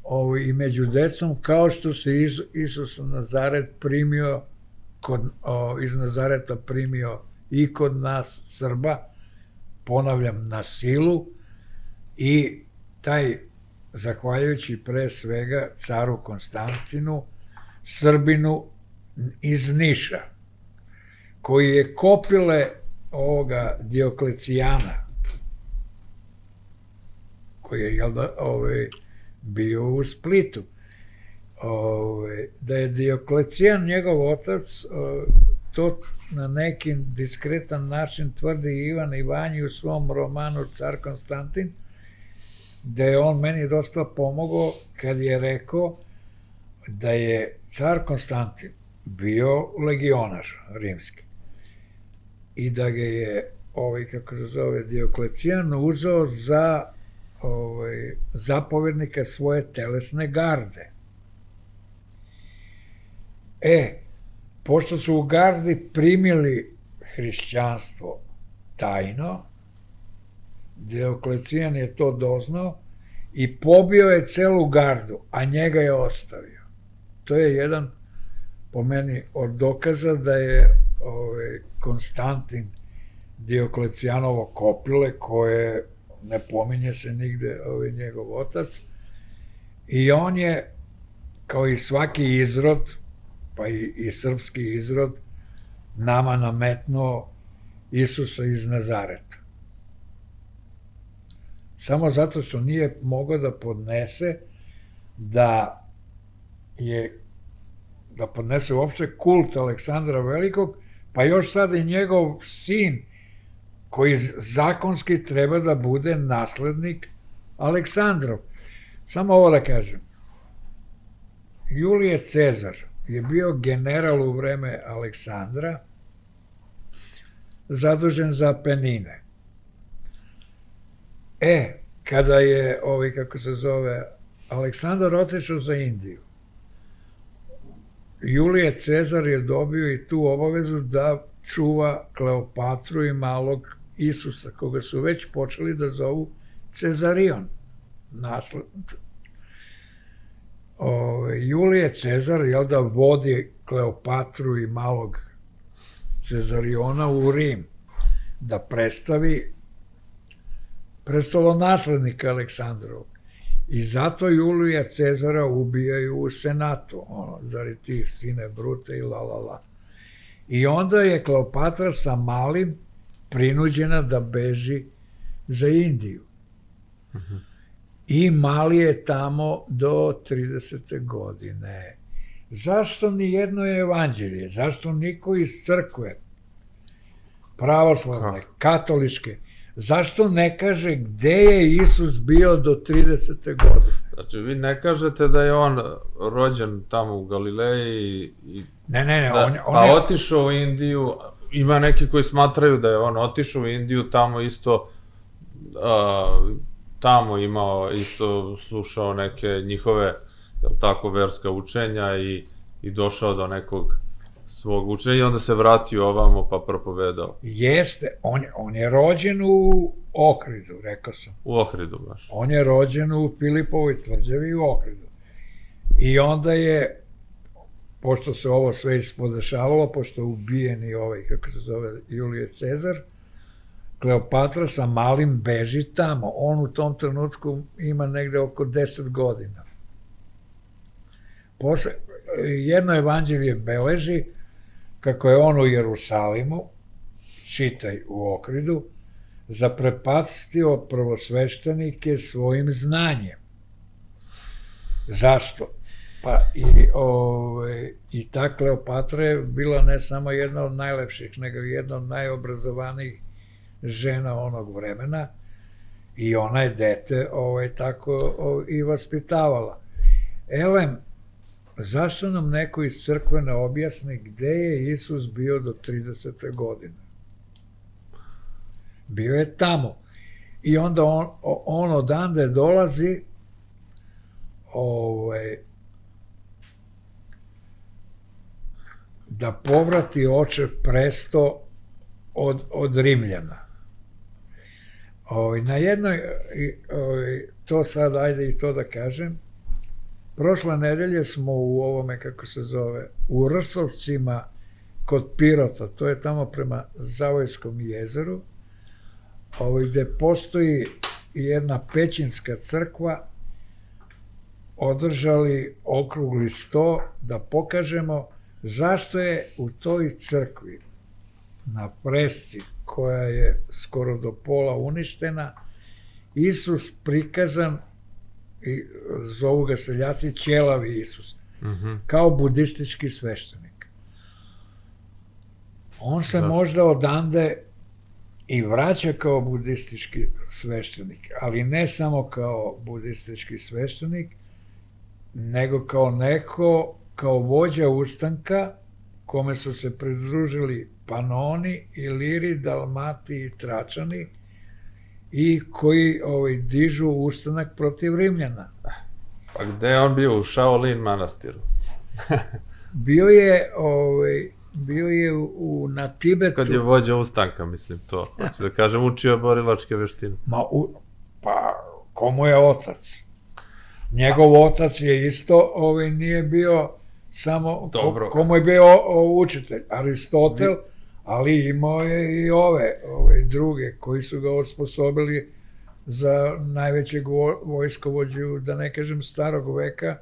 ovo, i među decom, kao što se Isus Nazaret primio, kod, o, iz Nazareta primio i kod nas Srba, ponavljam, na silu, i taj zahvaljujući pre svega caru Konstantinu, Srbinu iz Niša, koji je kopile ovoga Dioklecijana, koji je jel da, ovaj, bio u Splitu. Ovaj, da je Dioklecijan, njegov otac, to na neki diskretan način tvrdi Ivan Ivanji u svom romanu Car Konstantin, da je on meni dosta pomogao kad je rekao da je car Konstantin bio legionar rimski i da ga je ovaj, kako se zove, Dioklecijan uzeo za ovaj, zapovednika svoje telesne garde. E, pošto su u gardi primili hrišćanstvo tajno, Dioklecijan je to doznao i pobio je celu gardu, a njega je ostavio. To je jedan, po meni, od dokaza da je ovaj, Konstantin Dioklecijanovo kopile, koje ne pominje se nigde ovaj, njegov otac, i on je, kao i svaki izrod, pa i, i srpski izrod, nama nametnuo Isusa iz Nazareta samo zato što nije mogao da podnese da je da podnese uopšte kult Aleksandra Velikog, pa još sada i njegov sin, koji zakonski treba da bude naslednik Aleksandrov. Samo ovo da kažem. Julije Cezar je bio general u vreme Aleksandra, zadužen za penine. E, kada je, ovaj, kako se zove, Aleksandar otišao za Indiju, Julije Cezar je dobio i tu obavezu da čuva Kleopatru i malog Isusa, koga su već počeli da zovu Cezarion, nasled. Ove, Julije Cezar, jel da, vodi Kleopatru i malog Cezariona u Rim, da predstavi prestolonaslednika Aleksandrov. I zato Julija Cezara ubijaju u senatu, ono, zari ti sine brute i la la la. I onda je Kleopatra sa malim prinuđena da beži za Indiju. Uh -huh. I mali je tamo do 30. godine. Zašto ni jedno je evanđelje? Zašto niko iz crkve, pravoslavne, katoličke, zašto ne kaže gde je Isus bio do 30. godine? Znači, vi ne kažete da je on rođen tamo u Galileji i... Ne, ne, ne, da, on, on pa je... otišao u Indiju, ima neki koji smatraju da je on otišao u Indiju, tamo isto... Uh, tamo imao isto slušao neke njihove, jel tako, verska učenja i, i došao do nekog svog učenja i onda se vratio ovamo pa propovedao. Jeste, on, on je rođen u Ohridu, rekao sam. U Ohridu baš. On je rođen u Filipovoj tvrđavi u Ohridu. I onda je, pošto se ovo sve ispodešavalo, pošto je ubijen i ovaj, kako se zove, Julije Cezar, Kleopatra sa malim beži tamo. On u tom trenutku ima negde oko 10 godina. Posle, jedno evanđelje beleži kako je on u Jerusalimu, čitaj u okridu, zaprepastio prvosveštenike svojim znanjem. Zašto? Pa i, ove, i ta Kleopatra je bila ne samo jedna od najlepših, nego jedna od najobrazovanijih žena onog vremena i ona je dete ovaj, tako o, i vaspitavala. Elem, zašto nam neko iz crkve ne objasni gde je Isus bio do 30. godine? Bio je tamo. I onda on, on odande dolazi ovaj, da povrati oče presto od, od Rimljana. Ovaj, na jednoj, ovaj, to sad ajde i to da kažem, Prošle nedelje smo u ovome, kako se zove, u Rsovcima kod Pirota, to je tamo prema Zavojskom jezeru, ovaj, gde postoji jedna pećinska crkva održali okrugli sto da pokažemo zašto je u toj crkvi na fresci koja je skoro do pola uništena, Isus prikazan i zovu ga seljaci ćelavi Isus, uh -huh. kao budistički sveštenik. On se da. možda odande i vraća kao budistički sveštenik, ali ne samo kao budistički sveštenik, nego kao neko, kao vođa ustanka, kome su se pridružili Panoni, Iliri, Dalmati i Tračani, i koji ovaj, dižu ustanak protiv Rimljana. Pa gde je on bio? U Shaolin manastiru? [laughs] bio je ovaj, bio je u, na Tibetu. Kad je vođa ustanka, mislim, to. Znači da kažem, učio borilačke veštine. Ma, u, pa, komu je otac? Njegov otac je isto, ovaj, nije bio samo, Dobro. Ko, komu je bio o, o, učitelj? Aristotel, Vi... ali imao je i ove, ove druge, koji su ga osposobili za najvećeg vo, vojskovođu, da ne kažem starog veka,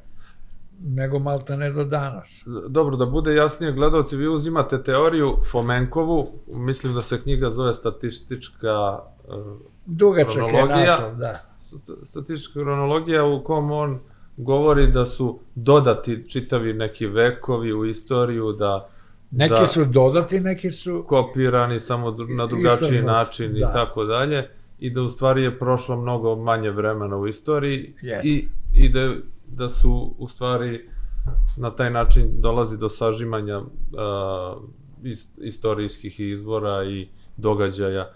nego malta ne do danas. Dobro, da bude jasnije, gledalci, vi uzimate teoriju Fomenkovu, mislim da se knjiga zove statistička uh, Dugačak je naslov, da. Statistička kronologija u kom on govori da su dodati čitavi neki vekovi u istoriju, da Neki da, su dodati, neki su... Kopirani samo na drugačiji način da. i tako dalje. I da u stvari je prošlo mnogo manje vremena u istoriji. Yes. I, i da da su u stvari na taj način dolazi do sažimanja uh, istorijskih izvora i događaja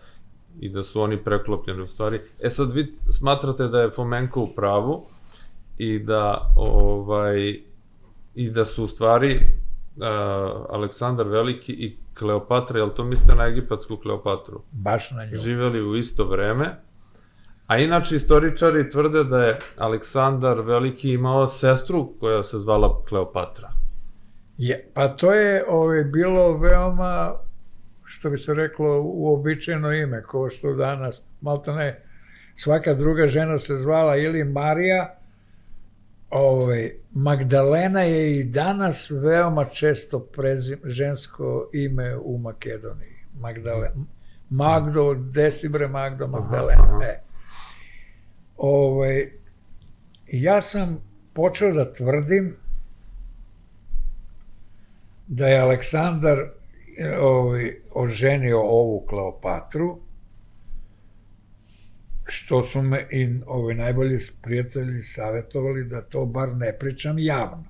i da su oni preklopljeni u stvari. E sad vi smatrate da je Fomenko u pravu i da ovaj i da su u stvari uh, Aleksandar Veliki i Kleopatra, jel to mislite na egipatsku Kleopatru? Baš na nju. Živeli u isto vreme A inače, istoričari tvrde da je Aleksandar Veliki imao sestru koja se zvala Kleopatra. Je, pa to je ovaj, bilo veoma, što bi se reklo, uobičajeno ime, kao što danas, malta ne, svaka druga žena se zvala ili Marija, ovaj, Magdalena je i danas veoma često prezim, žensko ime u Makedoniji. Magdalena. Magdo, Desibre Magdo, Magdalena. Aha, aha. E. Ovaj, ja sam počeo da tvrdim da je Aleksandar ovaj, oženio ovu Kleopatru, što su me i ovaj, najbolji prijatelji savjetovali da to bar ne pričam javno.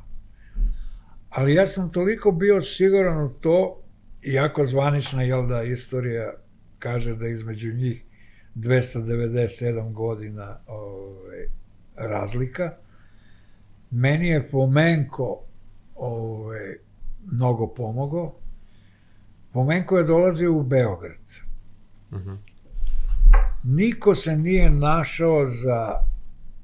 Ali ja sam toliko bio siguran u to, iako zvanična, jel da, istorija kaže da između njih 297 godina ovaj, razlika. Meni je Fomenko ovaj, mnogo pomogao. Fomenko je dolazio u Beograd. Uh mhm. -huh. Niko se nije našao za,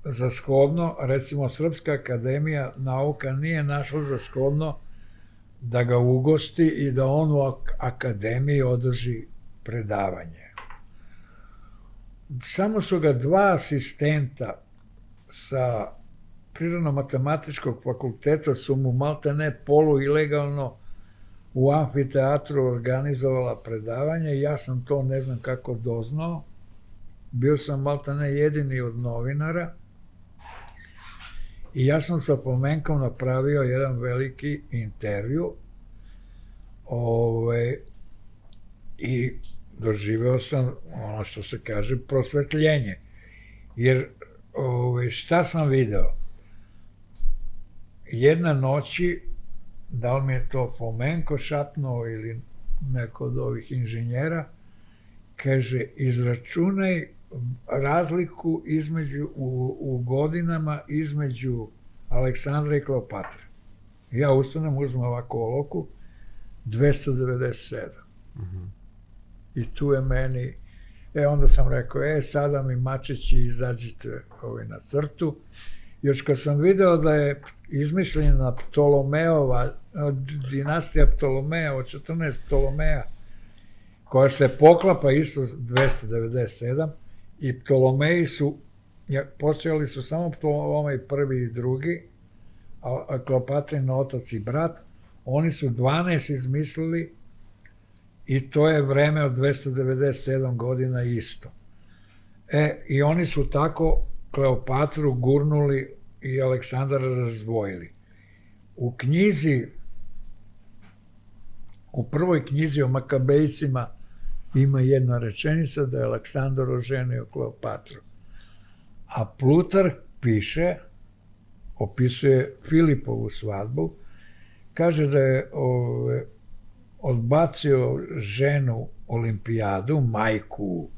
za shodno, recimo Srpska akademija nauka nije našla za shodno da ga ugosti i da on u akademiji održi predavanje samo su ga dva asistenta sa Prirodno-matematičkog fakulteta su mu malte ne polu ilegalno u amfiteatru organizovala predavanje ja sam to ne znam kako doznao. Bio sam malte ne jedini od novinara i ja sam sa Pomenkom napravio jedan veliki intervju ove, i doživeo sam ono što se kaže prosvetljenje. Jer ove, šta sam video? Jedna noći, da li mi je to Fomenko šapnuo ili neko od ovih inženjera, kaže, izračunaj razliku između, u, u godinama između Aleksandra i Kleopatra. Ja ustanem, uzmem ovako oloku, 297. Mm -hmm. I tu je meni, e onda sam rekao, e sada mi mačići izađite ovaj, na crtu. Još kad sam video da je izmišljena Ptolomeova, dinastija Ptolomeja od 14 Ptolomeja, koja se poklapa isto 297, i Ptolomeji su postojali su samo Ptolomej prvi i drugi, a, Kleopatrin otac i brat, oni su 12 izmislili i to je vreme od 297 godina isto. E, i oni su tako Kleopatru gurnuli i Aleksandara razdvojili. U knjizi, u prvoj knjizi o Makabejcima ima jedna rečenica da je Aleksandar oženio Kleopatru. A Plutar piše, opisuje Filipovu svadbu, kaže da je ove, odbacio ženu olimpijadu, majku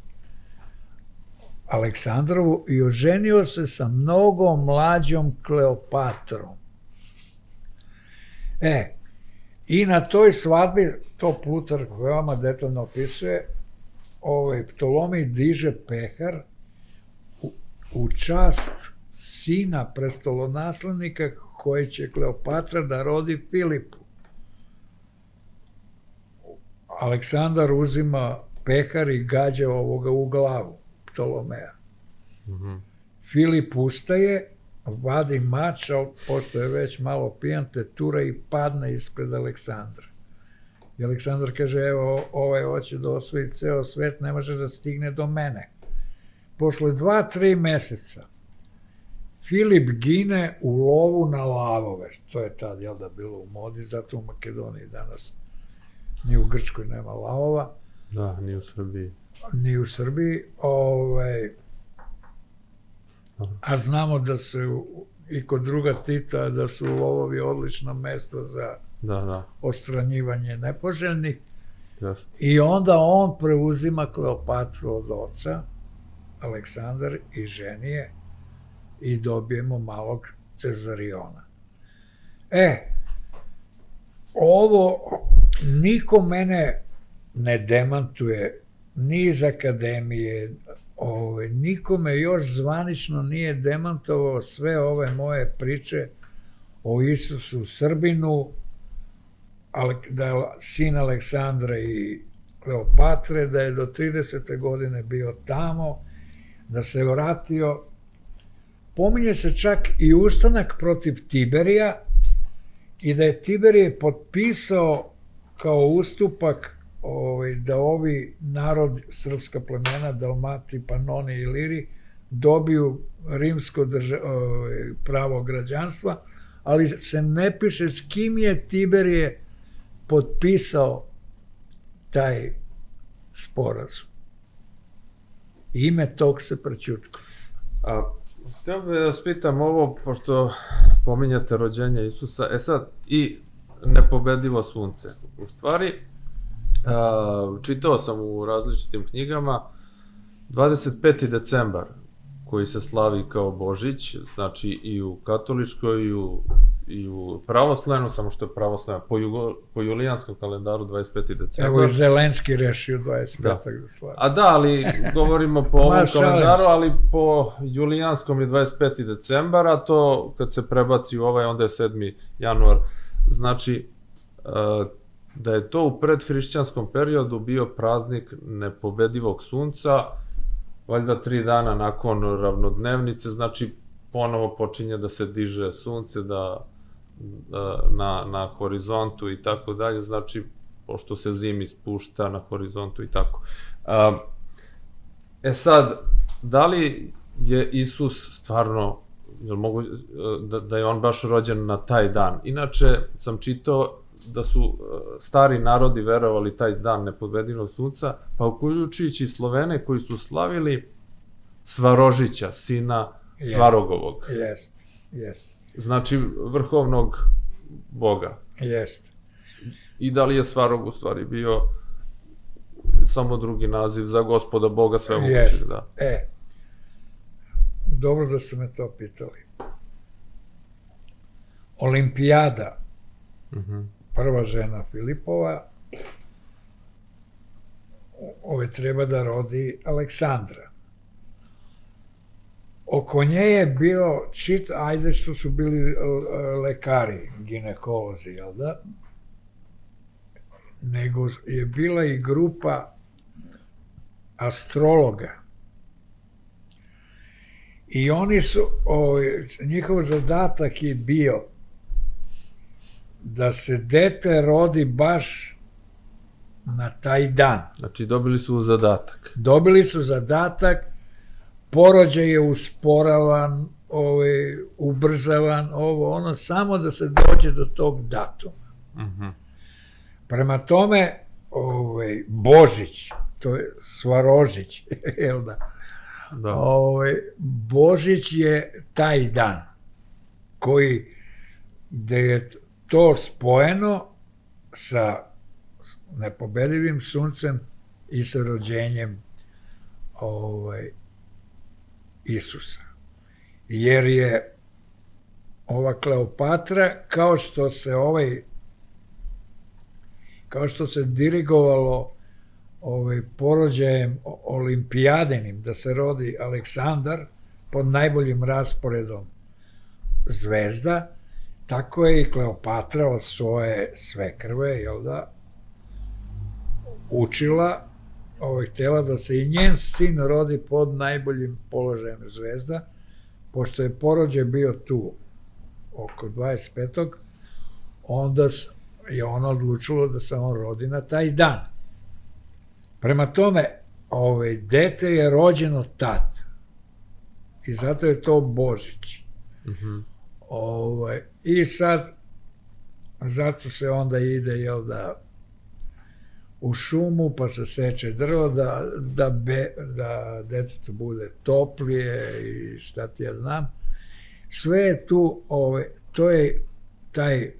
Aleksandrovu i oženio se sa mnogo mlađom Kleopatrom. E, i na toj svadbi, to Plutark veoma detaljno opisuje, ovaj, Ptolomij diže pehar u, u čast sina prestolonaslednika koji će Kleopatra da rodi Filipu. Aleksandar uzima pehar i gađa ovoga u glavu, Ptolomeja. Mm -hmm. Filip ustaje, vadi mač, ali pošto je već malo pijan, te tura i padne ispred Aleksandra. I Aleksandar kaže, evo, ovaj hoće da osvoji ceo svet, ne može da stigne do mene. Posle dva, tri meseca, Filip gine u lovu na lavove, to je tad, jel da, bilo u modi, zato u Makedoniji danas ni u Grčkoj nema lavova. Da, ni u Srbiji. Ni u Srbiji, ovaj, a znamo da se i kod druga Tita da su lovovi odlično mesto za da, da. ostranjivanje nepoželjnih. Just. I onda on preuzima Kleopatru od oca, Aleksandar i ženije i dobijemo malog Cezariona. E, ovo niko mene ne demantuje ni iz akademije, ove, nikome još zvanično nije demantovao sve ove moje priče o Isusu Srbinu, da je sin Aleksandra i Kleopatre, da je do 30. godine bio tamo, da se vratio. Pominje se čak i ustanak protiv Tiberija i da je Tiberije potpisao kao ustupak ovaj, da ovi narod, srpska plemena, Dalmati, Panoni i Liri, dobiju rimsko drža, ovaj, pravo građanstva, ali se ne piše s kim je Tiberije potpisao taj sporazum. Ime tog se prećutko. A, htio bih da vas pitam ovo, pošto pominjate rođenje Isusa, e sad, i nepobedivo sunce. U stvari, a, čitao sam u različitim knjigama, 25. decembar, koji se slavi kao Božić, znači i u katoličkoj i u i u pravoslavnu, samo što je pravoslavno po, jugo, po julijanskom kalendaru 25. decembar. Evo i Zelenski rešio 25. Da. da slavi. A da, ali govorimo po [laughs] ovom kalendaru, ali po julijanskom je 25. decembar, a to kad se prebaci u ovaj, onda je 7. januar. Znači, uh, da je to u predhrišćanskom periodu bio praznik nepobedivog sunca, valjda tri dana nakon ravnodnevnice, znači ponovo počinje da se diže sunce, da na, na horizontu i tako dalje, znači pošto se zimi spušta na horizontu i tako. E sad, da li je Isus stvarno jel mogu, da, da je on baš rođen na taj dan. Inače, sam čitao da su stari narodi verovali taj dan nepodvedinog sunca, pa uključujući Slovene koji su slavili Svarožića, sina Svarogovog. Jest, jest. Znači, vrhovnog boga. Jest. I da li je Svarog u stvari bio samo drugi naziv za gospoda Boga sve moguće, da. E, dobro da ste me to pitali. Olimpijada, mhm. -huh. Prva žena Filipova, ove treba da rodi Aleksandra oko nje je bio čit, ajde što su bili e, lekari, ginekolozi, jel da? Nego je bila i grupa astrologa. I oni su, ovaj, njihov zadatak je bio da se dete rodi baš na taj dan. Znači dobili su zadatak. Dobili su zadatak, porođaj je usporavan, ovaj, ubrzavan, ovo, ono, samo da se dođe do tog datuma. Uh mhm. -huh. Prema tome, ovaj, Božić, to je Svarožić, [laughs] jel da? Da. Ovaj, Božić je taj dan koji, gde je to spojeno sa nepobedivim suncem i sa rođenjem ovaj, Isusa. Jer je ova Kleopatra, kao što se ovaj kao što se dirigovalo ovaj, porođajem olimpijadinim, da se rodi Aleksandar pod najboljim rasporedom zvezda, tako je i Kleopatra od svoje svekrve, jel da, učila, ovaj, htjela da se i njen sin rodi pod najboljim položajem zvezda, pošto je porođaj bio tu oko 25. onda je ona odlučila da se on rodi na taj dan. Prema tome, ovaj, dete je rođeno tad. I zato je to Božić. Mhm. -huh. ovaj, I sad, zato se onda ide, jel da, u šumu, pa se seče drvo da, da, be, da detetu bude toplije i šta ti ja znam. Sve je tu, ovaj, to je taj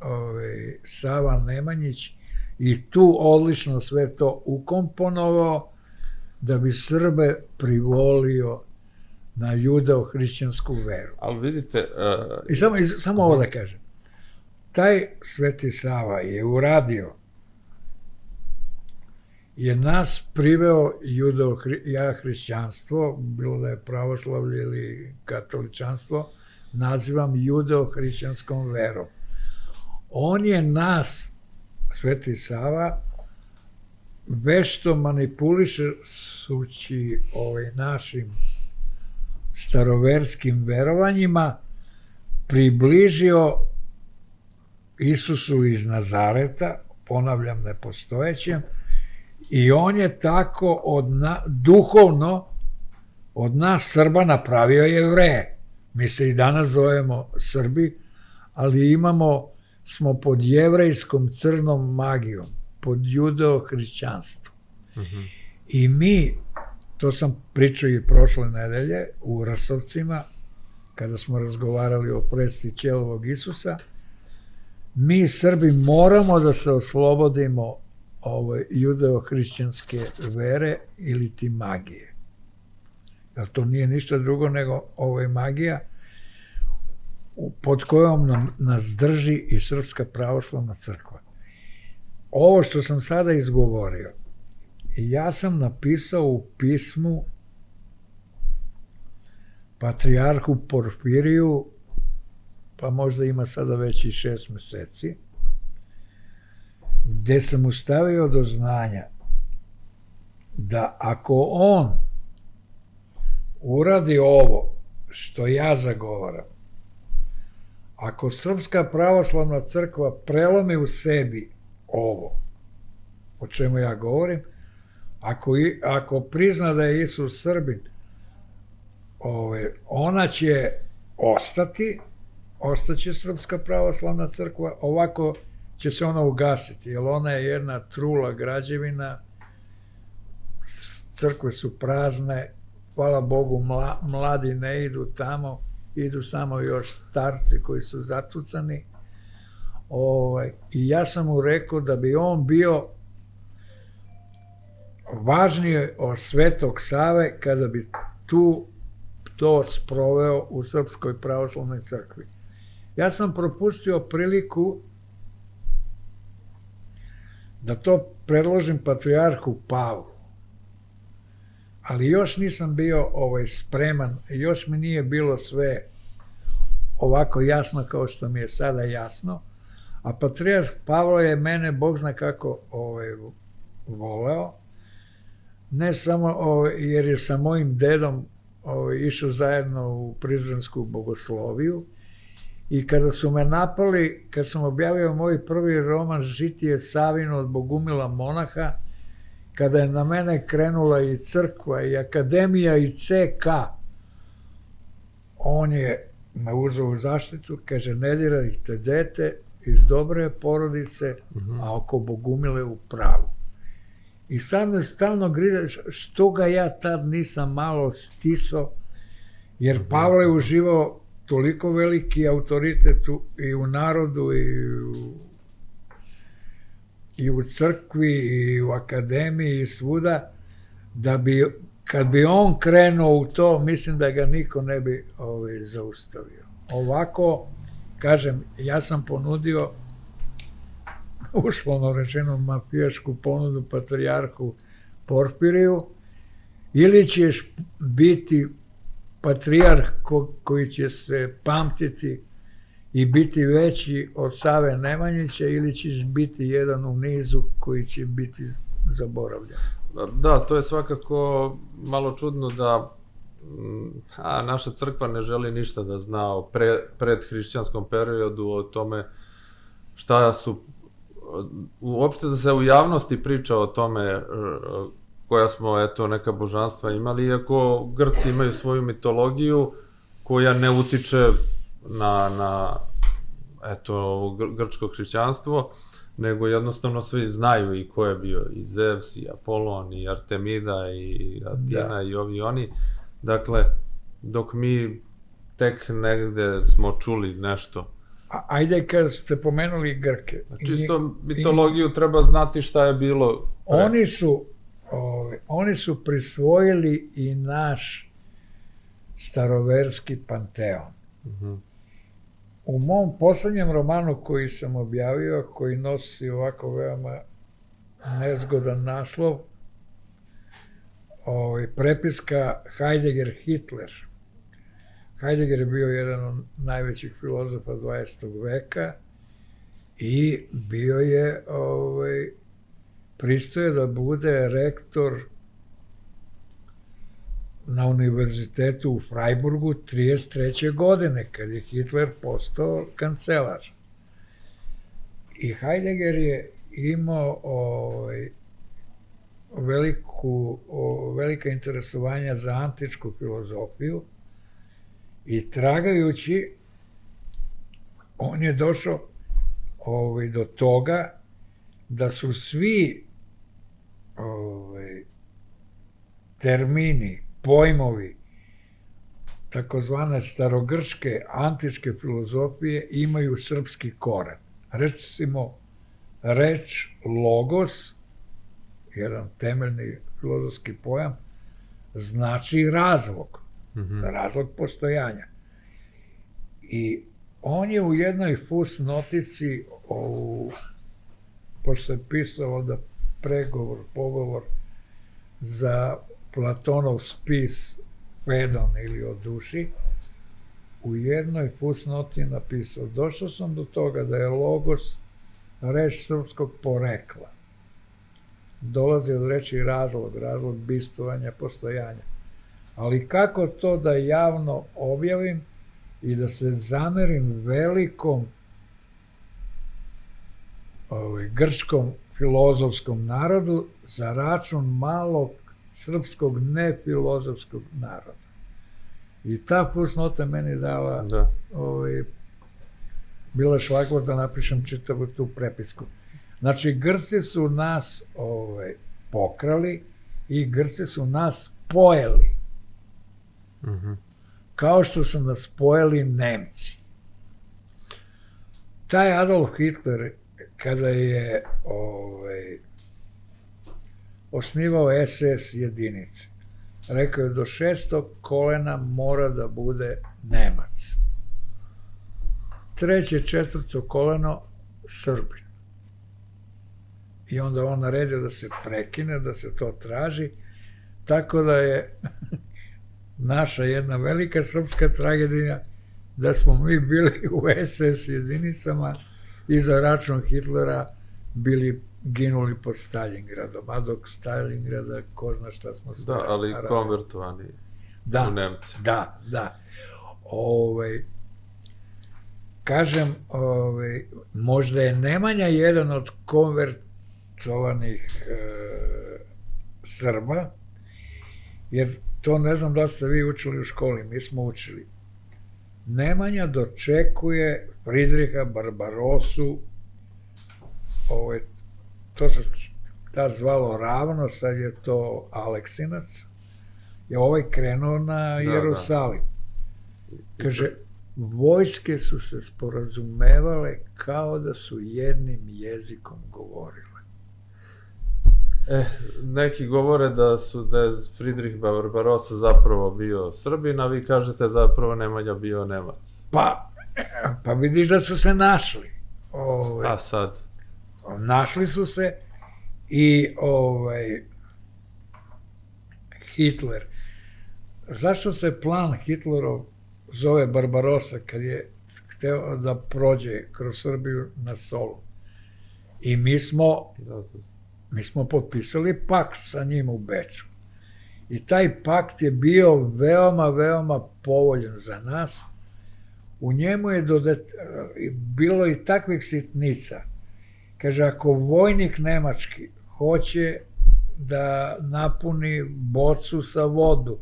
ovaj, Sava Nemanjić i tu odlično sve to ukomponovao da bi Srbe privolio na judeo-hrišćansku veru. Ali vidite... Uh... I samo, i samo ovo da kažem. Taj Sveti Sava je uradio je nas priveo judo, ja hrišćanstvo, bilo da je pravoslavlje ili katoličanstvo, nazivam judeo-hrišćanskom verom. On je nas, Sveti Sava, vešto manipuliše sući ovaj, našim staroverskim verovanjima, približio Isusu iz Nazareta, ponavljam nepostojećem, i on je tako od na, duhovno od nas Srba napravio jevreje. Mi se i danas zovemo Srbi, ali imamo smo pod jevrejskom crnom magijom, pod judeo-hrišćanstvom. Uh mhm. -huh. I mi, to sam pričao i prošle nedelje u Rasovcima, kada smo razgovarali o predsti Ćelovog Isusa, mi Srbi moramo da se oslobodimo ove judeo-hrišćanske vere ili ti magije. Jer to nije ništa drugo nego ovo je magija, pod kojom nam, nas drži i Srpska pravoslavna crkva. Ovo što sam sada izgovorio, ja sam napisao u pismu patrijarhu Porfiriju, pa možda ima sada već i šest meseci, gde sam mu stavio do znanja da ako on uradi ovo što ja zagovaram, Ako Srpska pravoslavna crkva prelomi u sebi ovo, o čemu ja govorim, ako, ako prizna da je Isus Srbin, ove, ona će ostati, ostaće Srpska pravoslavna crkva, ovako će se ona ugasiti, jer ona je jedna trula građevina, crkve su prazne, hvala Bogu, mla, mladi ne idu tamo, idu samo još starci koji su zatucani. Ovaj, I ja sam mu rekao da bi on bio važniji od Svetog Save kada bi tu to sproveo u Srpskoj pravoslavnoj crkvi. Ja sam propustio priliku da to predložim patrijarhu Pavlu ali još nisam bio ovaj spreman, još mi nije bilo sve ovako jasno kao što mi je sada jasno, a patrijarh Pavlo je mene, Bog zna kako, ovaj, voleo, ne samo ovaj, jer je sa mojim dedom ovaj, išao zajedno u Prizrensku bogosloviju i kada su me napali, kad sam objavio moj prvi roman Žitije Savino od Bogumila Monaha, kada je na mene krenula i crkva i akademija i CK, on je me uzao u zaštitu, kaže, ne dirajte dete iz dobre porodice, uh mhm. -huh. a oko Bogumile u pravu. I sad me stalno gride, što ga ja tad nisam malo stiso, jer. Pavle je uživao toliko veliki autoritet i u narodu i u, i u crkvi i u akademiji i svuda, da bi, kad bi on krenuo u to, mislim da ga niko ne bi ovaj, zaustavio. Ovako, kažem, ja sam ponudio [laughs] uslovno rečeno mafijašku ponudu patrijarhu Porfiriju, ili ćeš biti patrijarh ko, koji će se pamtiti i biti veći od Save Nemanjića ili ćeš biti jedan u nizu koji će biti zaboravljen. Da, to je svakako malo čudno da a, naša crkva ne želi ništa da zna o pre, predhrišćanskom periodu, o tome šta su uopšte da se u javnosti priča o tome e, koja smo, eto, neka božanstva imali, iako Grci imaju svoju mitologiju koja ne utiče na, na eto, grčko hrišćanstvo, nego jednostavno svi znaju i ko je bio i Zevs, i Apolon, i Artemida, i Atina, da. i ovi oni. Dakle, dok mi tek negde smo čuli nešto A, ajde kad ste pomenuli Grke. Čisto mitologiju i, treba znati šta je bilo. Pre. Oni su, ove, oni su prisvojili i naš staroverski panteon. Uh mhm. -huh. U mom poslednjem romanu koji sam objavio, koji nosi ovako veoma nezgodan naslov, ovaj, prepiska Heidegger Hitler, Heidegger je bio jedan od najvećih filozofa 20. veka i bio je, ovaj, pristoje da bude rektor na univerzitetu u Freiburgu 33. godine, kad je Hitler postao kancelar. I Heidegger je imao ovaj, veliku, o, velika interesovanja za antičku filozofiju, I tragajući, on je došao ovaj, do toga da su svi ovaj, termini, pojmovi, takozvane starogrčke, antičke filozofije imaju srpski koren. Recimo, reč logos, jedan temeljni filozofski pojam, znači razlog mm -hmm. razlog postojanja. I on je u jednoj fus notici, o, pošto je pisao da pregovor, pogovor za Platonov spis Fedon ili o duši, u jednoj fusnoti napisao, došao sam do toga da je logos reč srpskog porekla. Dolazi od reči razlog, razlog bistovanja, postojanja. Ali kako to da javno objavim i da se zamerim velikom ovaj, grčkom filozofskom narodu za račun malog srpskog nefilozofskog naroda. I ta fusnota meni dala da. ovaj, bila šlagvor da napišem čitavu tu prepisku. Znači, Grci su nas ovaj, pokrali i Grci su nas pojeli. Kao što su nas pojeli Nemci. Taj Adolf Hitler, kada je ovaj, osnivao SS jedinice, rekao je do šestog kolena mora da bude Nemac. Treće, četvrto koleno Srbin. I onda on naredio da se prekine, da se to traži, tako da je [laughs] naša jedna velika srpska tragedija da smo mi bili [laughs] u SS jedinicama i za račun Hitlera bili ginuli pod Stalingradom, a dok Stalingrada ko zna šta smo sve Da, ali radili. konvertovani. da, u Nemce. Da, da. Ovaj, kažem, ovaj, možda je Nemanja jedan od konvertovanih e, Srba, jer to ne znam da ste vi učili u školi, mi smo učili. Nemanja dočekuje Fridriha Barbarosu, ovaj, to se tad zvalo ravno, sad je to Aleksinac, je ovaj krenuo na Jerusalim. Da, da. Kaže, vojske su se sporazumevale kao da su jednim jezikom govorile. E, neki govore da su da je Friedrich Barbarossa zapravo bio Srbin, a vi kažete zapravo Nemanja bio Nemac. Pa, pa vidiš da su se našli. Ove, a sad? Našli su se i ovaj Hitler. Zašto se plan Hitlerov zove Barbarossa kad je hteo da prođe kroz Srbiju na solu? I mi smo da, da. Mi smo potpisali pakt sa njim u Beču. I taj pakt je bio veoma, veoma povoljan za nas. U njemu je dodet, bilo i takvih sitnica. Kaže, ako vojnik nemački hoće da napuni bocu sa vodu.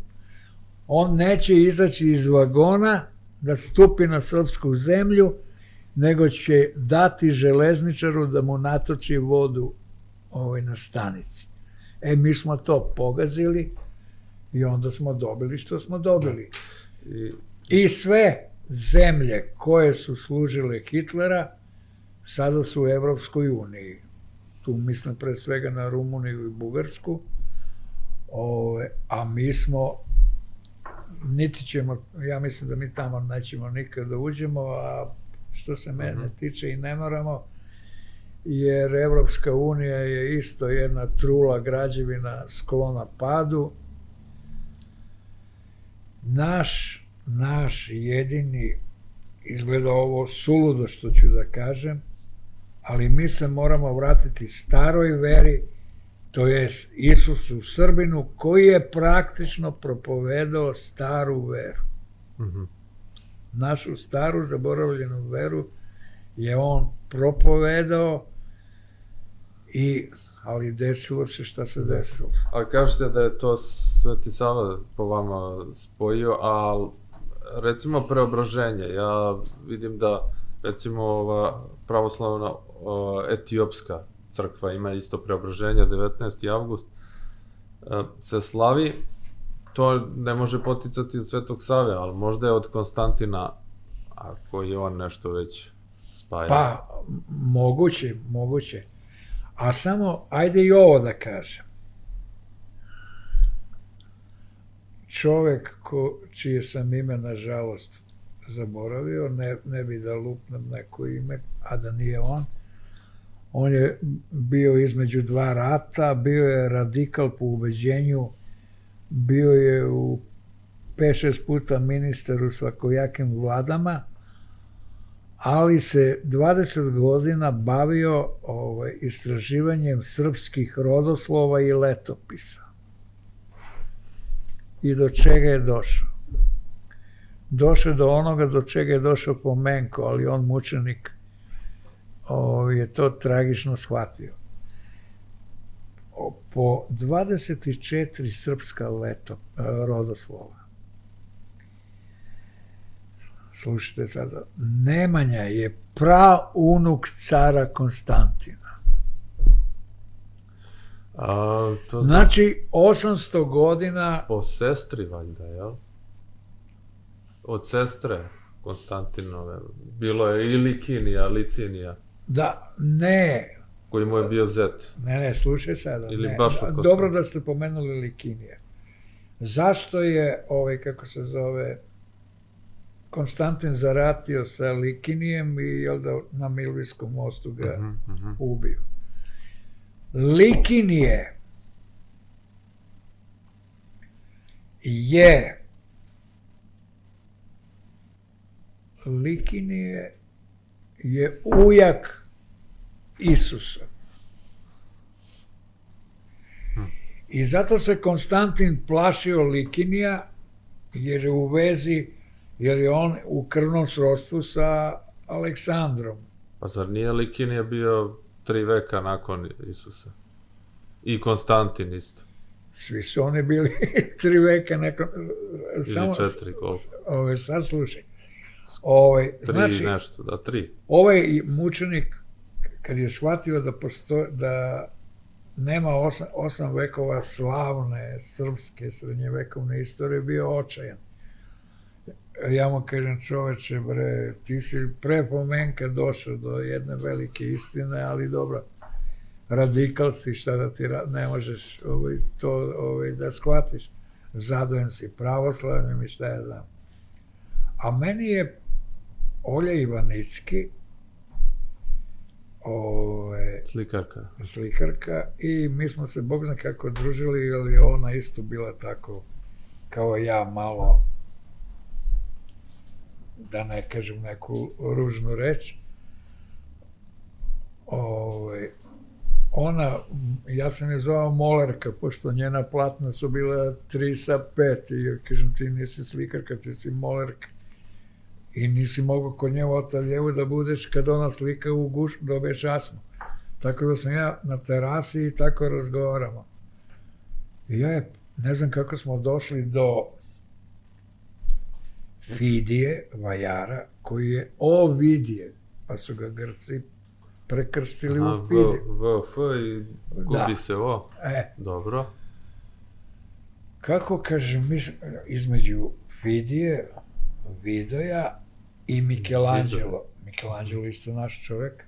On neće izaći iz vagona da stupi na srpsku zemlju, nego će dati železničaru da mu natoči vodu ovaj, na stanici. E, mi smo to pogazili i onda smo dobili što smo dobili. I, sve zemlje koje su služile Hitlera sada su u Evropskoj uniji tu mislim pre svega na Rumuniju i Bugarsku, ove, a mi smo, niti ćemo, ja mislim da mi tamo nećemo nikada da uđemo, a što se mene uh mhm. -huh. tiče i ne moramo, jer Evropska unija je isto jedna trula građevina sklona padu. Naš, naš jedini, izgleda ovo suludo što ću da kažem, ali mi se moramo vratiti staroj veri, to je Isusu Srbinu, koji je praktično propovedao staru veru. Mm -hmm. Našu staru zaboravljenu veru je on propovedao i ali desilo se šta se desilo. A kažete da je to Sveti Sava po vama spojio, a recimo preobraženje, ja vidim da recimo ova pravoslavna etiopska crkva ima isto preobraženje 19. avgust e, se slavi to ne može poticati od Svetog Save, ali možda je od Konstantina ako je on nešto već spaja. Pa, moguće, moguće. A samo, ajde i ovo da kažem. Čovek ko, čije sam ime, nažalost, zaboravio, ne, ne bi da lupnem neko ime, a da nije on, On je bio između dva rata, bio je radikal po ubeđenju, bio je u 5-6 puta ministar u svakojakim vladama, ali se 20 godina bavio ovaj, istraživanjem srpskih rodoslova i letopisa. I do čega je došao? Došao do onoga do čega je došao Pomenko, ali on mučenik je to tragično shvatio. Po 24 srpska leto, e, rodoslova. Slušajte sada, Nemanja je praunuk cara Konstantina. A, to znači, 800 godina... Po sestri, valjda, jel? Od sestre Konstantinove. Bilo je i Likinija, Licinija. Da, ne. Koji mu je bio zet. Ne, ne, slušaj sada. Ili ne. baš od Dobro da ste pomenuli Likinije. Zašto je, ovaj, kako se zove, Konstantin zaratio sa Likinijem i jel da na Milvijskom mostu ga uh -huh, uh -huh. ubio. Likinije je Likinije je ujak Isusa. I zato se Konstantin plašio Likinija jer je u vezi, jer je on u krvnom srodstvu sa Aleksandrom. Pa zar nije Likinija bio tri veka nakon Isusa? I Konstantin isto. Svi su oni bili [laughs] tri veka nakon... Ili Samo, četiri, koliko? ove, sad slušaj. Ove, Tri znači, nešto, da, tri. ovaj mučenik, kad je shvatio da, posto, da nema osam, osam vekova slavne srpske srednjevekovne istorije, bio očajan. Ja mu kažem, čoveče, bre, ti si pre pomenka došao do jedne velike istine, ali dobro, radikal si, šta da ti, ra- ne možeš ovaj, to ovaj, da shvatiš. Zadojen si pravoslavnim i šta ja znam. A meni je Olja Ivanicki, ove, Slikarka. slikarka i mi smo se, Bog zna kako, družili, je ona isto bila tako kao ja, malo, da ne kažem neku ružnu reč. Ove, ona, ja sam je zvao Molerka, pošto njena platna su bila 3 sa 5 i ja kažem ti nisi slikarka, ti si Molerka. I nisi mogao kod nje u ateljevu da budeš kad ona slika u guš, dobiješ asmu. Tako da sam ja na terasi i tako razgovaramo. I ja je, ne znam kako smo došli do Fidije, Vajara, koji je Ovidije, pa su ga Grci prekrstili Aha, u v, Fidije. v, f i gubi Da. se o. E, Dobro. kako kažem, između Fidije, Vidoja i Michelangelo. Michelangelo isto naš čovek.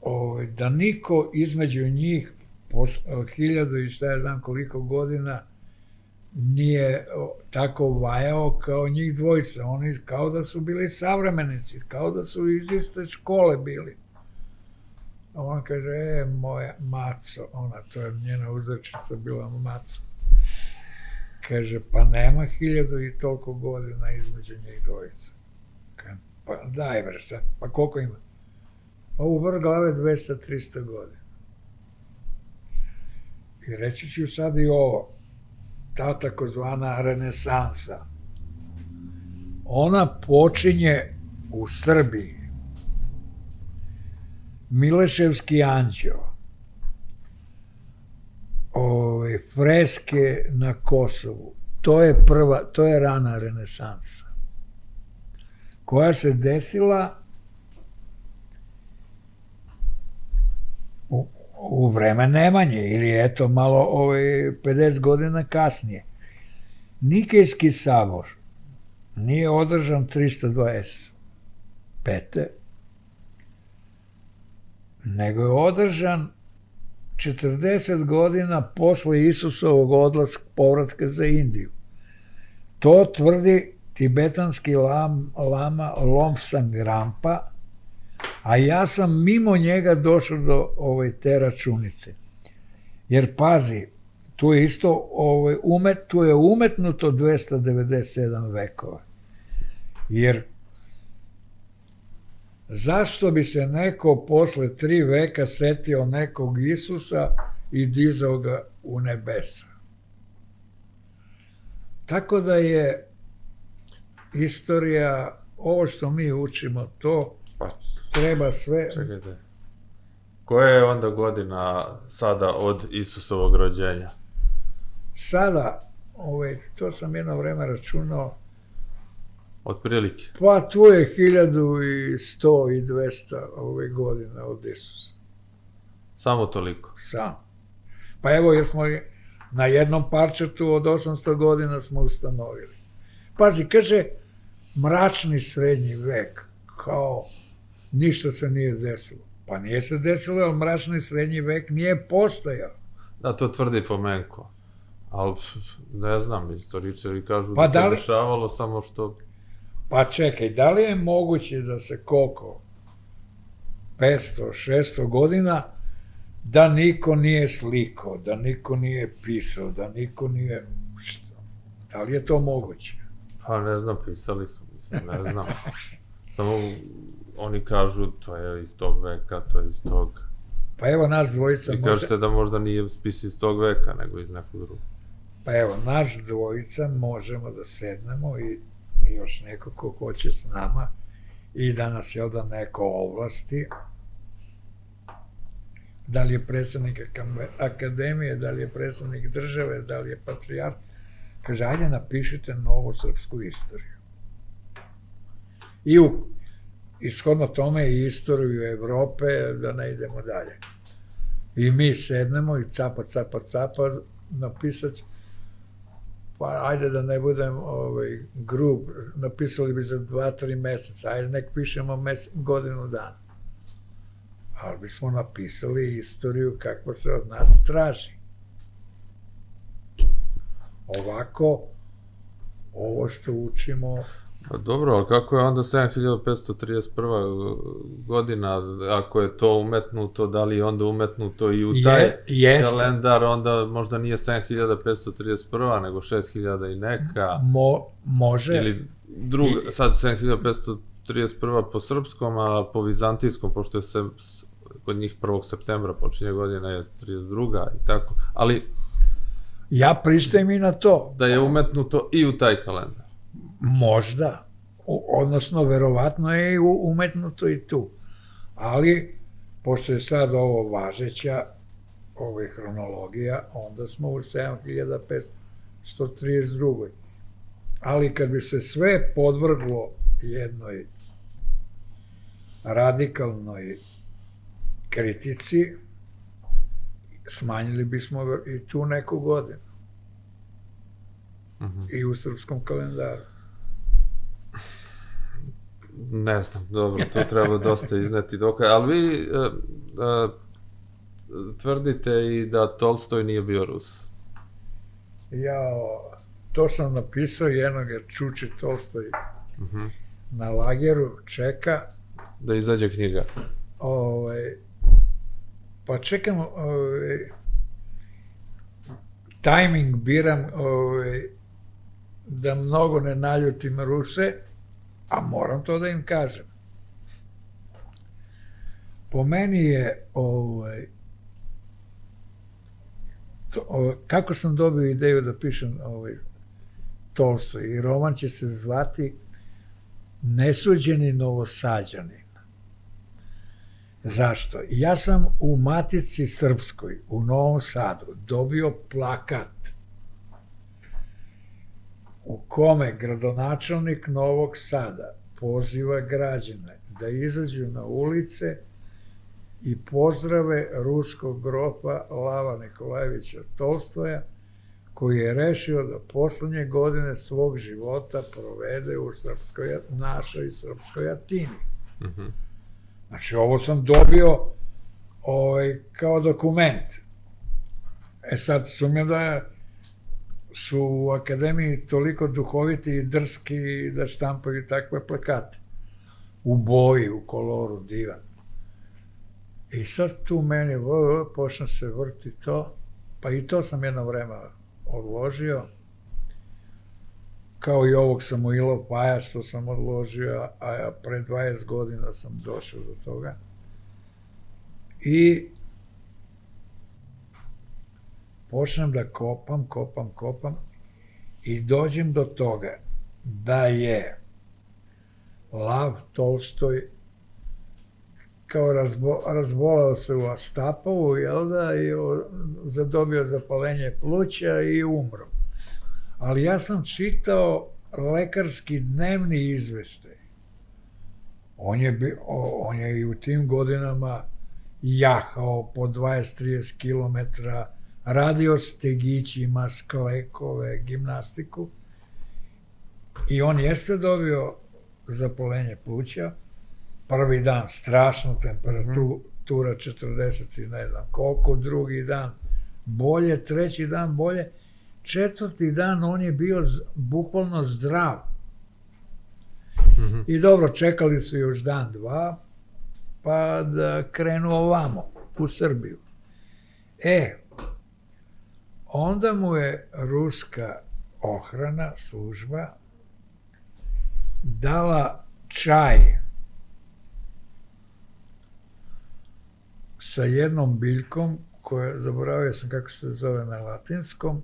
O, da niko između njih pos, o, hiljadu i šta ja znam koliko godina nije tako vajao kao njih dvojica. Oni kao da su bili savremenici, kao da su iz iste škole bili. On kaže, e, moja maco, ona, to je njena uzrečica bila maco. Kaže, pa nema hiljadu i toliko godina između njih dvojica. Kaže, pa daj bre, šta, pa koliko ima? Pa u vrh glave 200-300 godina. I reći ću sad i ovo, ta takozvana renesansa. Ona počinje u Srbiji. Mileševski anđeo, ove, freske na Kosovu, to je prva, to je rana renesansa, koja se desila u, vreme Nemanje, ili eto malo ove, 50 godina kasnije. Nikejski sabor nije održan 325 nego je održan 40 godina posle Isusovog odlaska povratka za Indiju. To tvrdi tibetanski lam, lama Lomsang Rampa, a ja sam mimo njega došao do ove, te računice. Jer pazi, tu je isto ovaj, umet, tu je umetnuto 297 vekova. Jer zašto bi se neko posle tri veka setio nekog Isusa i dizao ga u nebesa? Tako da je istorija, ovo što mi učimo, to Pa, treba sve... čekajte. Koja je onda godina sada od Isusovog rođenja? Sada, ovaj, to sam jedno vreme računao, Otprilike. pa tu je 1100 i 200 ove godina od Isusa. Samo toliko. Sam. Pa evo, jer smo na jednom parčetu od 800 godina smo ustanovili. Pazi, kaže, mračni srednji vek, kao ništa se nije desilo. Pa nije se desilo, ali mračni srednji vek nije postojao. Da, to tvrdi Fomenko. Ali, ne znam, istoričari kažu Pa da se da li- dešavalo samo što... Pa čekaj, da li je moguće da se koliko 500, 600 godina da niko nije slikao, da niko nije pisao, da niko nije... Što? Da li je to moguće? Pa ne znam, pisali su, mislim, ne znam. [laughs] Samo oni kažu, to je iz tog veka, to je iz tog... Pa evo nas dvojica I može... kažete da možda nije spis iz tog veka, nego iz nekog drugog. Pa evo, naš dvojica možemo da sednemo i, i još neko ko hoće s nama i da nas, jel da, neko ovlasti, da li je predsednik akademije, da li je predsednik države, da li je patrijar, kaže, ajde napišite novu srpsku istoriju. I u, ishodno tome i istoriju Evrope, da ne idemo dalje. I mi sednemo i capa, capa, capa, napisat pa ajde da ne budem ovaj, grub, napisali bi za dva, tri meseca, ajde nek pišemo mes, godinu dana. Ali bismo napisali istoriju kakva se od nas traži. Ovako, ovo što učimo Pa dobro, ali kako je onda 7531. godina, ako je to umetnuto, da li je onda umetnuto i u taj je, jeste. kalendar, onda možda nije 7531. nego 6000 i neka. Mo, može. Ili druga, sad 7531. po srpskom, a po vizantijskom, pošto je se, kod njih 1. septembra počinje godina je 32. i tako, ali... Ja pristajem i na to. Da je umetnuto i u taj kalendar. Možda, odnosno verovatno je umetnuto i tu. Ali, pošto je sad ovo važeća ovaj hronologija, onda smo u 7532. Ali kad bi se sve podvrglo jednoj radikalnoj kritici, smanjili bismo i tu neku godinu. Uh mhm. -huh. I u srpskom kalendaru. Ne znam, dobro, to treba dosta izneti dokaj, ali vi uh, uh, tvrdite i da Tolstoj nije bio Rus. Ja, to sam napisao jednog jer Čuči Tolstoj uh mhm. -huh. na lageru čeka. Da izađe knjiga. Ovaj, pa čekam, ovaj, tajming biram ovaj, da mnogo ne naljutim Ruse, a moram to da im kažem. Po meni je, ovaj, to, ovaj, kako sam dobio ideju da pišem ovaj, Tolstoj i roman će se zvati Nesuđeni novosađanin. Zašto? Ja sam u Matici Srpskoj u Novom Sadu dobio plakat u kome gradonačelnik Novog Sada poziva građane da izađu na ulice i pozdrave ruskog grofa Lava Nikolajevića Tolstoja, koji je rešio da poslednje godine svog života provede u srpskoj, našoj srpskoj Atini. Mm -hmm. Znači, ovo sam dobio ovaj, kao dokument. E sad, sumnjam da su u akademiji toliko duhoviti i drski da štampaju takve plakate. U boji, u koloru, divan. I sad tu meni počne se vrti to, pa i to sam jedno vreme odložio, kao i ovog Samuilo Paja što sam odložio, a pre 20 godina sam došao do toga. I počnem da kopam, kopam, kopam i dođem do toga da je Lav Tolstoj kao razbo, razbolao se u Astapovu, jel da, i o, zadobio zapalenje pluća i umro. Ali ja sam čitao lekarski dnevni izveštaj. On je, on je i u tim godinama jahao po 20-30 kilometra radio s tegićima, sklekove, gimnastiku i on jeste dobio zapolenje pluća, prvi dan strašnu temperatura 40 i ne znam koliko, drugi dan bolje, treći dan bolje, četvrti dan on je bio bukvalno zdrav. Mm -hmm. I dobro, čekali su još dan, dva, pa da krenu ovamo, u Srbiju. E, Onda mu je ruska ohrana, služba, dala čaj sa jednom biljkom, koja, zaboravio sam kako se zove na latinskom,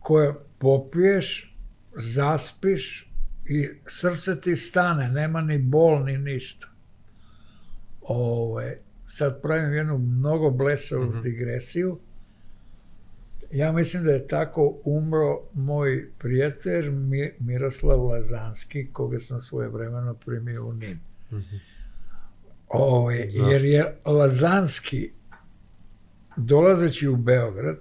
koje popiješ, zaspiš i srce ti stane, nema ni bol ni ništa. Ove, sad pravim jednu mnogo blesavu mm -hmm. digresiju. Ja mislim da je tako umro moj prijatelj Miroslav Lazanski, koga sam svoje vremeno primio u Nin. Mm -hmm. Ove, jer je Lazanski, dolazeći u Beograd,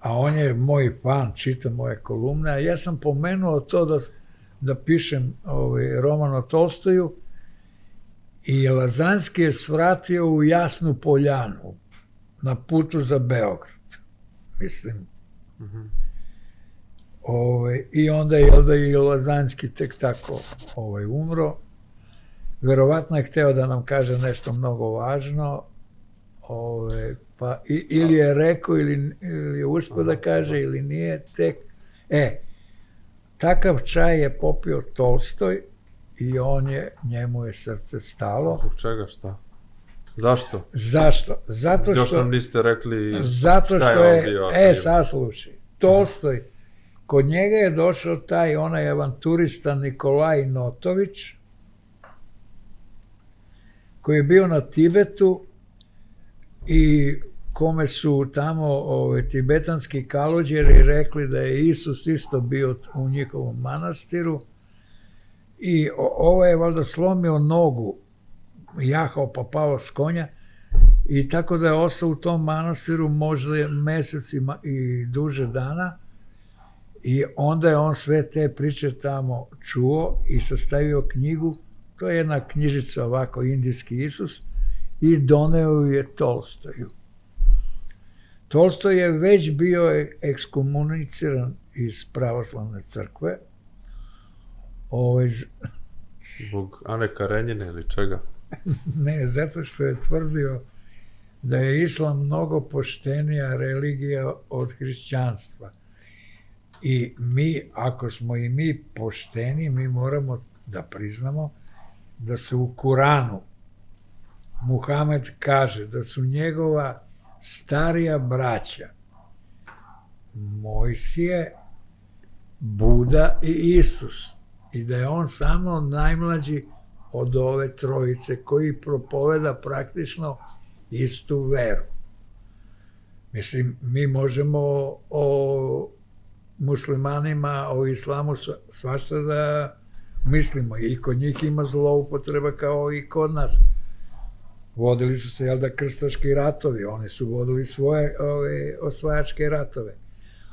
a on je moj fan, čita moje kolumne, a ja sam pomenuo to da, da pišem ovaj, roman o Tolstoju i Lazanski je svratio u Jasnu Poljanu na putu za Beograd. Mislim. Mm -hmm. ovaj, I onda je da i Lazanski tek tako ovaj, umro. Verovatno je hteo da nam kaže nešto mnogo važno, Ove, pa i, ili je rekao ili, ili je uspio da kaže ili nije tek. E, takav čaj je popio Tolstoj i on je, njemu je srce stalo. Zbog čega šta? Zašto? Zašto? Zato što... Još nam niste rekli zato šta što je, je bio. E, saslušaj, Tolstoj, kod njega je došao taj onaj avanturista Nikolaj Notović, koji je bio na Tibetu i kome su tamo ove, tibetanski kalođeri rekli da je Isus isto bio u njihovom manastiru i ovo je valjda slomio nogu, jahao pa pao s konja i tako da je ostao u tom manastiru možda mesec i duže dana i onda je on sve te priče tamo čuo i sastavio knjigu, to je jedna knjižica ovako, Indijski Isus, i doneo je Tolstoju. Tolstoj je već bio ekskomuniciran iz pravoslavne crkve. Ovaj... Zbog Ane Karenjine ili čega? [laughs] ne, zato što je tvrdio da je islam mnogo poštenija religija od hrišćanstva. I mi, ako smo i mi pošteni, mi moramo da priznamo da se u Kuranu Muhamed kaže da su njegova starija braća Mojsije, Buda i Isus i da je on samo najmlađi od ove trojice koji propoveda praktično istu veru. Mislim, mi možemo o muslimanima, o islamu svašta da mislimo i kod njih ima zloupotreba kao i kod nas vodili su se, jel da, krstaški ratovi, oni su vodili svoje ove, osvajačke ratove.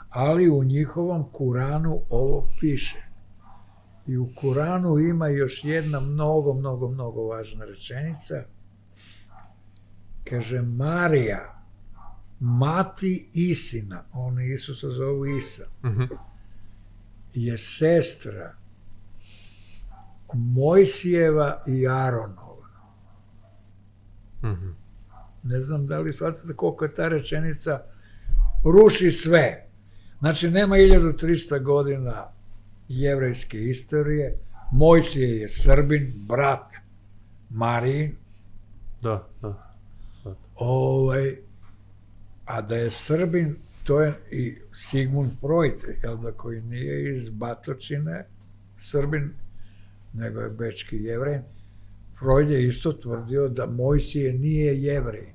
Ali u njihovom Kuranu ovo piše. I u Kuranu ima još jedna mnogo, mnogo, mnogo važna rečenica. Kaže, Marija, mati Isina, on Isusa zovu Isa, mm -hmm. je sestra Mojsijeva i Aronova. -hmm. Ne znam da li shvatate koliko je ta rečenica ruši sve. Znači, nema 1300 godina jevrejske istorije. Mojsije je Srbin, brat Marijin. Da, da. Sad. Ovaj, a da je Srbin, to je i Sigmund Freud, jel da, koji nije iz Batočine, Srbin, nego je bečki jevrej. Freud je isto tvrdio da Mojsije nije jevrej.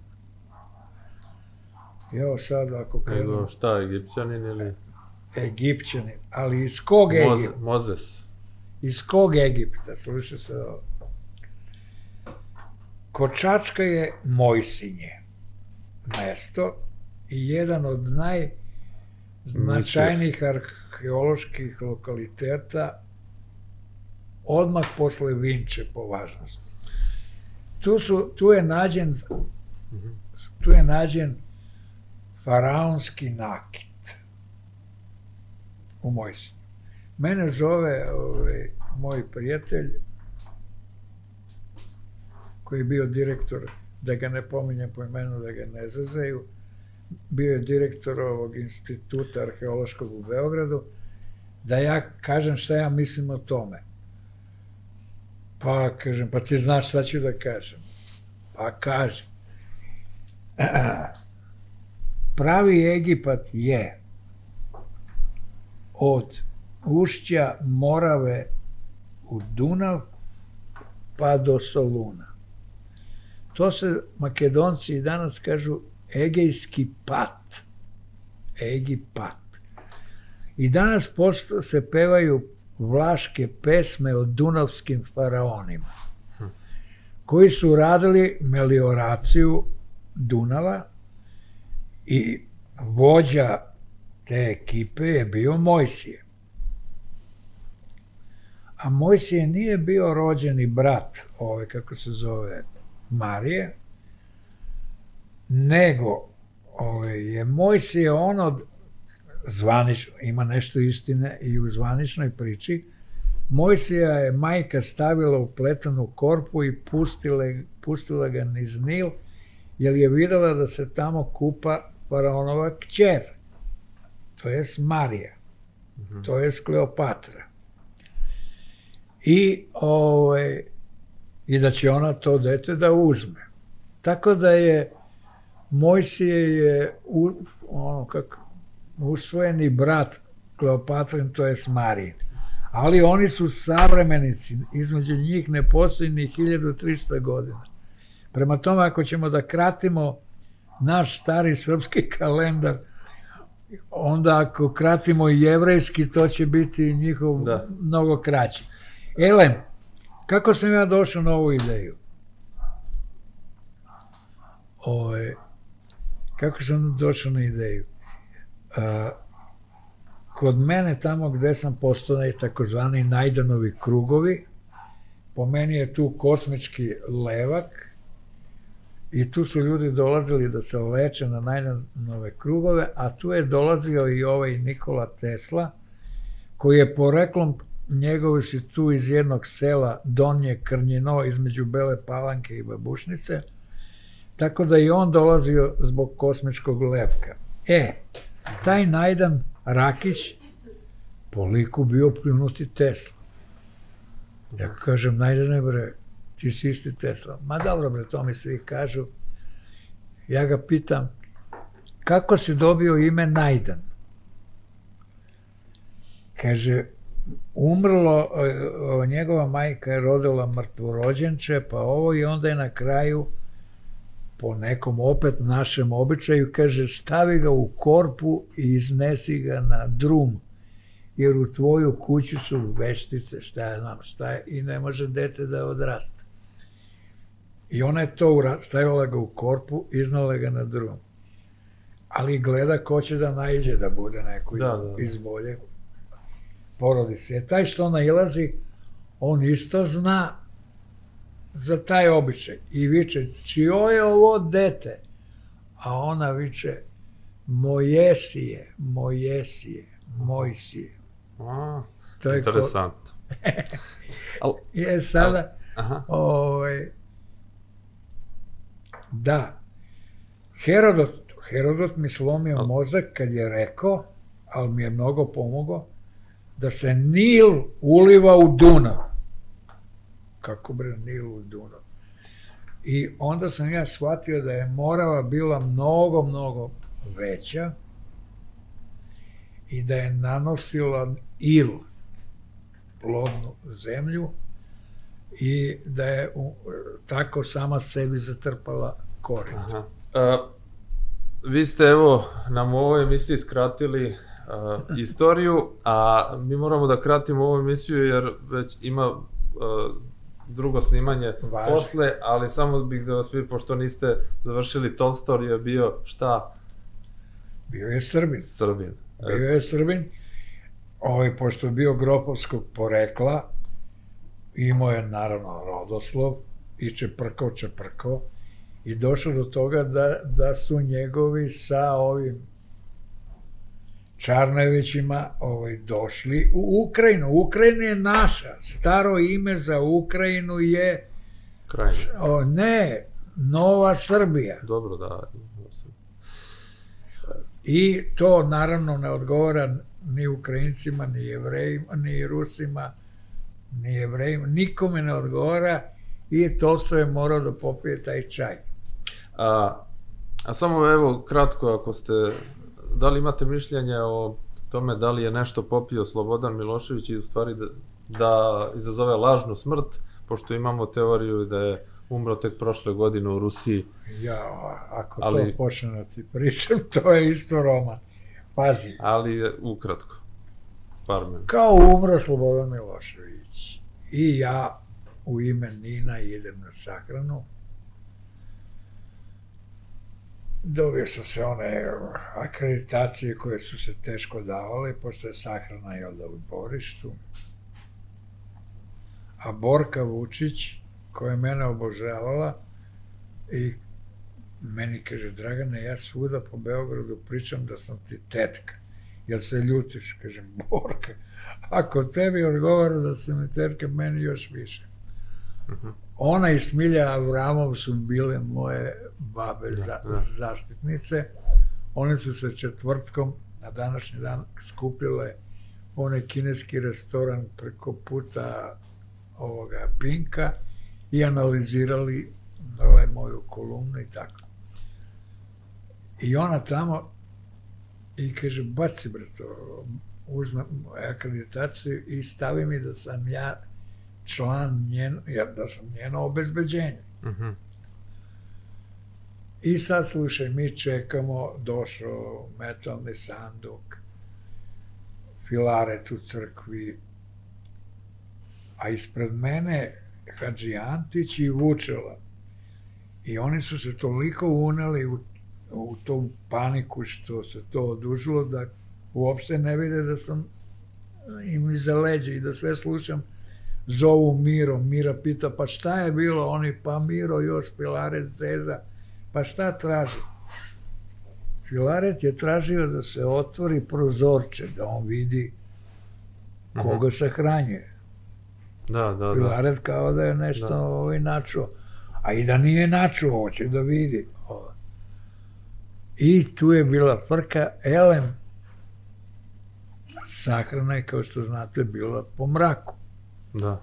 Evo sad ako krenu... Nego šta, egipćanin ili... Egipćanin, ali iz kog Moze, Egipta? Mozes. Iz kog Egipta, slušaj se ovo. Kočačka je Mojsinje mesto i jedan od najznačajnijih arheoloških lokaliteta odmah posle Vinče po važnosti tu, su, tu je nađen tu je nađen faraonski nakit u Mojsinu. Mene zove ovaj, moj prijatelj koji je bio direktor, da ga ne pominjem po imenu, da ga ne zazaju, bio je direktor ovog instituta arheološkog u Beogradu, da ja kažem šta ja mislim o tome. Pa, kažem, pa ti znaš šta ću da kažem. Pa kaže, [clears throat] pravi Egipat je od ušća Morave u Dunav pa do Soluna. To se makedonci danas kažu Egejski pat. Egipat. I danas posto se pevaju vlaške pesme o dunavskim faraonima, koji su radili melioraciju Dunava i vođa te ekipe je bio Mojsije. A Mojsije nije bio rođeni brat, ove, kako se zove, Marije, nego ove, je Mojsije on od zvanično, ima nešto istine i u zvaničnoj priči, Mojsija je majka stavila u pletanu korpu i pustila, pustila ga niz Nil, jer je videla da se tamo kupa faraonova kćer, to je Marija, to je Kleopatra. I, ovaj, I da će ona to dete da uzme. Tako da je Mojsije je u, ono kako usvojeni brat Kleopatrin, to je Marin. Ali oni su savremenici, između njih ne postoji ni 1300 godina. Prema tome, ako ćemo da kratimo naš stari srpski [laughs] kalendar, onda ako kratimo i jevrejski, to će biti njihov da. mnogo kraći. Elem, kako sam ja došao na ovu ideju? Ove, kako sam došao na ideju? A, kod mene tamo gde sam postao takozvani Najdanovi krugovi, po meni je tu kosmički levak i tu su ljudi dolazili da se leče na Najdanove krugove, a tu je dolazio i ovaj Nikola Tesla, koji je poreklom njegovi su tu iz jednog sela Donje Krnjino između Bele Palanke i Babušnice, tako da i on dolazio zbog kosmičkog levka. E, taj Najdan Rakić po liku bio pljunuti Tesla. Ja kažem, Najdane bre, ti si isti Tesla. Ma dobro bre, to mi svi kažu. Ja ga pitam, kako si dobio ime Najdan? Kaže, umrlo, njegova majka je rodila mrtvorođenče, pa ovo i onda je na kraju po nekom opet našem običaju, kaže stavi ga u korpu i iznesi ga na drum, jer u tvoju kuću su veštice, šta ja znam, šta je, i ne može dete da odraste. I ona je to stavila ga u korpu, iznala ga na drum. Ali gleda ko će da najđe da bude neko da, da, da. iz bolje porodice. Je taj što nailazi, on isto zna za taj običaj. I viče, čio je ovo dete? A ona viče, Mojesije, Mojesije, Mojsije. A, to je interesantno. [laughs] Ko... je sada, Aha. ovaj, da, Herodot, Herodot mi slomio mozak kad je rekao, ali mi je mnogo pomogao, da se Nil uliva u Dunav. Kako bre Nil u Dunav? I onda sam ja shvatio da je Morava bila mnogo, mnogo veća i da je nanosila il, plodnu zemlju, i da je tako sama sebi zatrpala korit. Aha. A, vi ste evo nam u ovoj emisiji skratili uh, istoriju, a mi moramo da kratimo ovu emisiju jer već ima uh, drugo snimanje Važno. posle, ali samo bih da vas pitam, pošto niste završili Tolstor je bio šta? Bio je Srbin. Srbin. Bio je Srbin. Ovaj, pošto je bio gropovskog porekla, imao je naravno rodoslov i čeprkao, čeprkao i došao do toga da, da su njegovi sa ovim Čarnevićima ovaj, došli u Ukrajinu. Ukrajina je naša. Staro ime za Ukrajinu je... Krajina. O, ne, Nova Srbija. Dobro, da. I to naravno ne odgovara ni Ukrajincima, ni Jevrejima, ni Rusima, ni Jevrejima. Nikome ne odgovara i Tolstoj je morao da popije taj čaj. A, a samo evo kratko, ako ste da li imate mišljenje o tome da li je nešto popio Slobodan Milošević i u stvari da, da izazove lažnu smrt, pošto imamo teoriju da je umro tek prošle godine u Rusiji. Ja, ako ali, to počne da ti pričam, [laughs] to je isto roman. Pazi. Ali ukratko. Par minuta. Kao umro Slobodan Milošević. I ja u ime Nina idem na sahranu. Dobio sam sve one akreditacije koje su se teško davale, pošto je sahrana jel da u dvorištu. A Borka Vučić, koja je mene obožavala i meni kaže, Dragane, ja svuda po Beogradu pričam da sam ti tetka. Jel se ljutiš? Kažem, Borka, ako tebi odgovara da sam mi tetka, meni još više. Uh mhm. -huh. Ona i Smilja Avramov su bile moje babe da, za, da. zaštitnice. One su se četvrtkom na današnji dan skupile onaj kineski restoran preko puta ovoga Pinka i analizirali ovaj, moju kolumnu i tako. I ona tamo i kaže, baci bre to, uzme akreditaciju i stavi mi da sam ja član njen, ja, da sam njeno obezbeđenje. Uh mhm. -huh. I sad, slušaj, mi čekamo, došao metalni sanduk, filaret u crkvi, a ispred mene Hadži Antić i Vučela. I oni su se toliko uneli u, u tu paniku što se to odužilo da uopšte ne vide da sam im iza leđa i da sve slušam zovu Miro, Mira pita pa šta je bilo, oni pa Miro još Filaret Zeza, pa šta traži? Filaret je tražio da se otvori prozorče, da on vidi koga se hranjuje. Da, da, da. Filaret kao da je nešto da. ovaj načuo. A i da nije načuo, hoće da vidi. I tu je bila frka, elem, sahrana je, kao što znate, bila po mraku. Da.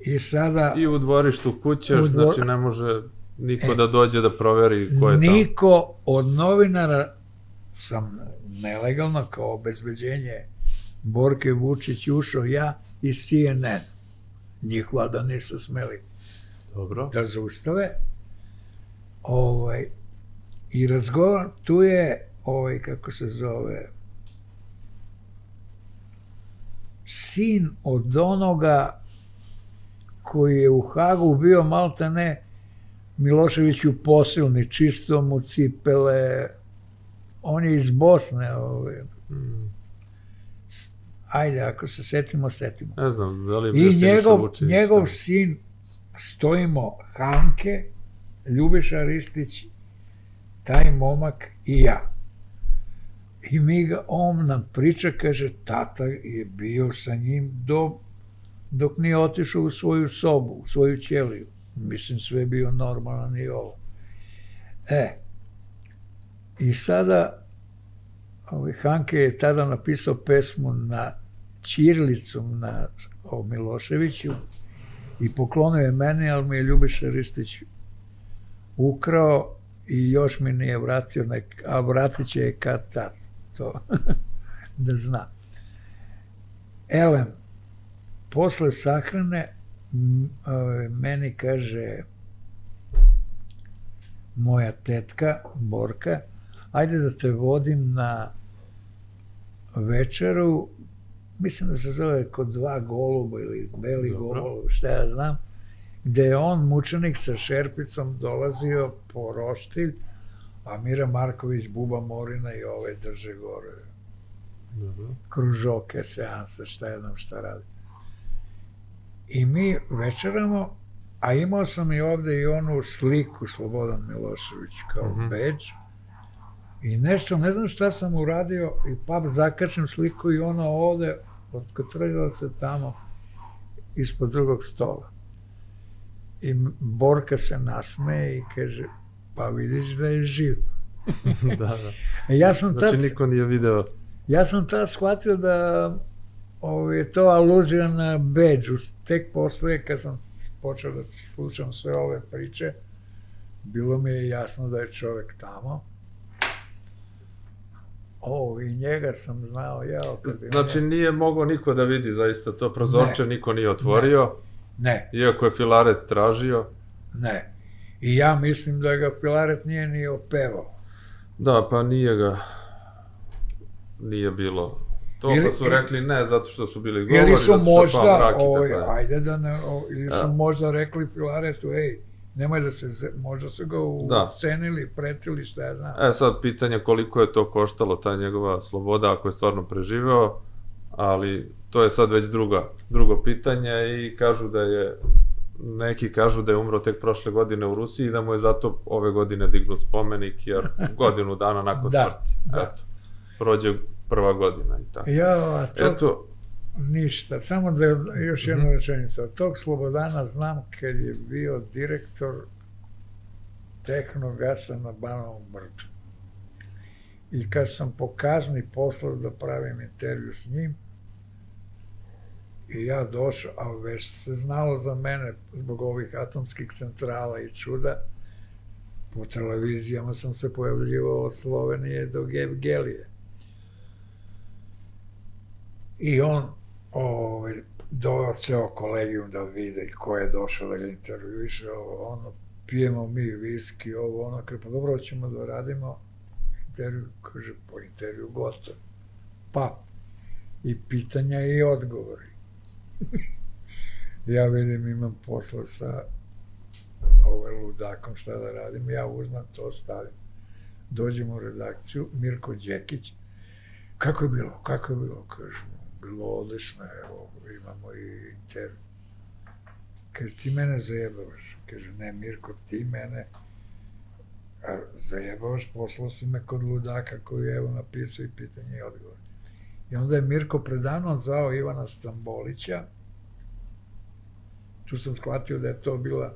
I sada... I u dvorištu kuće, dvor... znači ne može niko e, da dođe da proveri ko je tamo. Niko od novinara sam nelegalno kao obezbeđenje Borke Vučić ušao ja i CNN. Njih valjda nisu smeli Dobro. da zaustave. Ovaj, I razgovor, tu je, ovaj, kako se zove, sin od onoga koji je u Hagu bio malta ne Miloševiću posilni, čisto mu cipele, on je iz Bosne, ovaj. Mm. Ajde, ako se setimo, setimo. Ne znam, da li je I njegov, Vučić, njegov sin, stojimo Hanke, Ljubiša Ristić, taj momak i ja. I mi ga, on nam priča, kaže, tata je bio sa njim do, dok nije otišao u svoju sobu, u svoju ćeliju. Mislim, sve je bio normalan i ovo. E, i sada, ovaj, Hanke je tada napisao pesmu na Čirlicom na o Miloševiću i poklonio je meni, ali mi je Ljubiša Ristić ukrao i još mi nije vratio, nek, a vratit će je kad tad to [laughs] da zna. Elem, posle sahrane meni kaže moja tetka, Borka, ajde da te vodim na večeru, mislim da se zove kod dva goluba ili beli golub, šta ja znam, gde je on, mučenik sa šerpicom, dolazio po roštilj, a Mira Marković, Buba Morina i ove drže gore. Dobro. Kružoke, seanse, šta je znam šta radi. I mi večeramo, a imao sam i ovde i onu sliku Slobodan Milošević kao mm -hmm. beđ. I nešto, ne znam šta sam uradio, i pa zakačem sliku i ona ovde, otkotrljala se tamo ispod drugog stola. I Borka se nasmeje i kaže, pa vidiš da je živ. [laughs] da, da. E, ja sam znači, tad, niko nije video. Ja sam tad shvatio da ovo, je to aluzija na Beđu. Tek posle, kad sam počeo da slušam sve ove priče, bilo mi je jasno da je čovek tamo. O, i njega sam znao, ja. Znači nije mogao niko da vidi zaista to prozorče, ne. niko nije otvorio. Ne. Iako je Filaret tražio. Ne. I ja mislim da ga Filaret nije ni opevao. Da, pa nije ga, nije bilo to ili, pa su rekli ne zato što su bili govori, ili su možda, mraki, ovaj, ajde da ne, o, ili su ja. možda rekli Filaretu, ej, nemoj da se, možda su ga da. ucenili, pretili, šta ja znam. E sad pitanje koliko je to koštalo, ta njegova sloboda, ako je stvarno preživeo, ali to je sad već druga, drugo pitanje i kažu da je neki kažu da je umro tek prošle godine u Rusiji i da mu je zato ove godine dignut spomenik, jer godinu dana nakon [laughs] da, smrti. Da. Eto, prođe prva godina i tako. Ja, to... Eto, ništa, samo da još jedna mm -hmm. rečenica. Tog Slobodana znam kad je bio direktor Tehnogasa na Banovom brdu. I kad sam po kazni poslao da pravim intervju s njim, I ja došao, a već se znalo za mene zbog ovih atomskih centrala i čuda. Po televizijama sam se pojavljivao od Slovenije do Gelije. I on ovaj, doveo ceo kolegijum da vide ko je došao da ga intervjuiše, ovo, ono, pijemo mi viski, ovo, ono, kaže, pa dobro, ćemo da radimo intervju, kaže, po intervju gotovo. Pa, i pitanja i odgovori. [laughs] ja vidim, imam posla sa ovaj ludakom, šta da radim, ja uzmem to, stavim. Dođemo u redakciju, Mirko Đekić, kako je bilo, kako je bilo, kažemo, bilo odlično, evo, imamo i intervju. Kaže, ti mene zajebavaš. Kaže, ne, Mirko, ti mene zajebavaš, poslao si me kod ludaka koji je evo napisao i pitanje i odgovor. I onda je Mirko predano zvao Ivana Stambolića. Tu sam shvatio da je to bila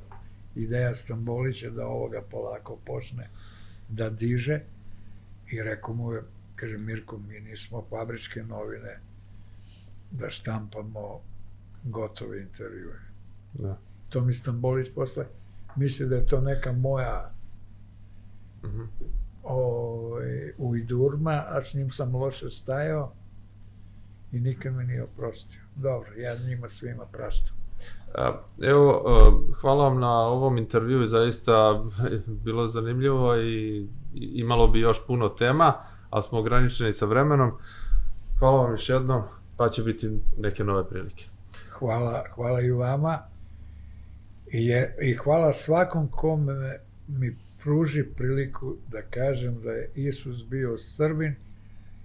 ideja Stambolića da ovoga polako počne da diže i rekao mu je, kaže Mirko, mi nismo fabričke novine da štampamo gotove intervjue. Da. To mi Stambolić posle misli da je to neka moja mm -hmm. ovaj, ujdurma, a s njim sam loše stajao i nikad me nije oprostio. Dobro, ja njima svima praštam. Evo, hvala vam na ovom intervju, zaista bilo zanimljivo i imalo bi još puno tema, ali smo ograničeni sa vremenom. Hvala vam još jednom, pa će biti neke nove prilike. Hvala, hvala i vama i, je, i hvala svakom kome mi pruži priliku da kažem da je Isus bio Srbin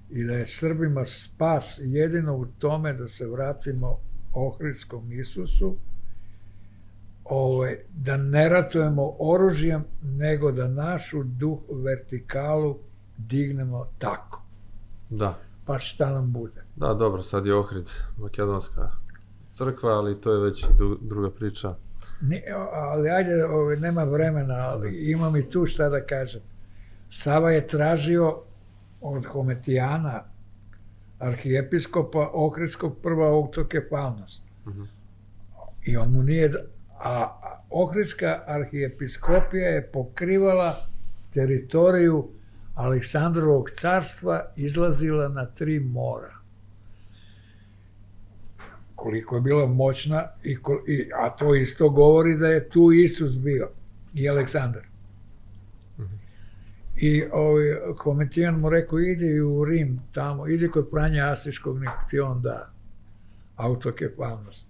i da je Srbima spas jedino u tome da se vratimo ohridskom Isusu, ovaj, da ne ratujemo oružjem, nego da našu duh vertikalu dignemo tako. Da. Pa šta nam bude. Da, dobro, sad je Ohrid, makedonska crkva, ali to je već druga priča. Ne, ali ajde, ovaj, nema vremena, ali imam i tu šta da kažem. Sava je tražio od Hometijana, arhijepiskopa Ohridskog prva autokefalnost. Uh. -huh. I on mu nije... A Ohridska arhijepiskopija je pokrivala teritoriju Aleksandrovog carstva, izlazila na tri mora. Koliko je bila moćna, i, i, a to isto govori da je tu Isus bio i Aleksandar. I ovaj, komentijan mu rekao, ide u Rim tamo, ide kod pranja Asiškog, nek ti on da autokefalnost.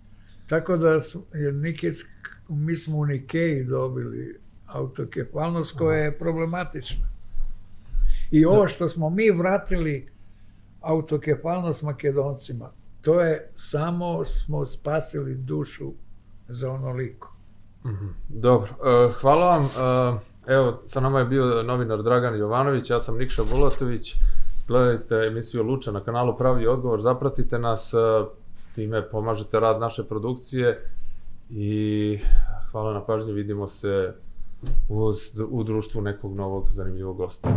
Tako da je Nikec, mi smo u Nikeji dobili autokefalnost koja je problematična. I ovo što smo mi vratili autokefalnost makedoncima, to je samo smo spasili dušu za onoliko. Mm -hmm. Dobro, uh, hvala vam. Uh, Evo, sa nama je bio novinar Dragan Jovanović, ja sam Nikša Bulatović. Gledali ste emisiju Luča na kanalu Pravi odgovor, zapratite nas, e, time pomažete rad naše produkcije i hvala na pažnji, vidimo se uz, u društvu nekog novog zanimljivog gosta.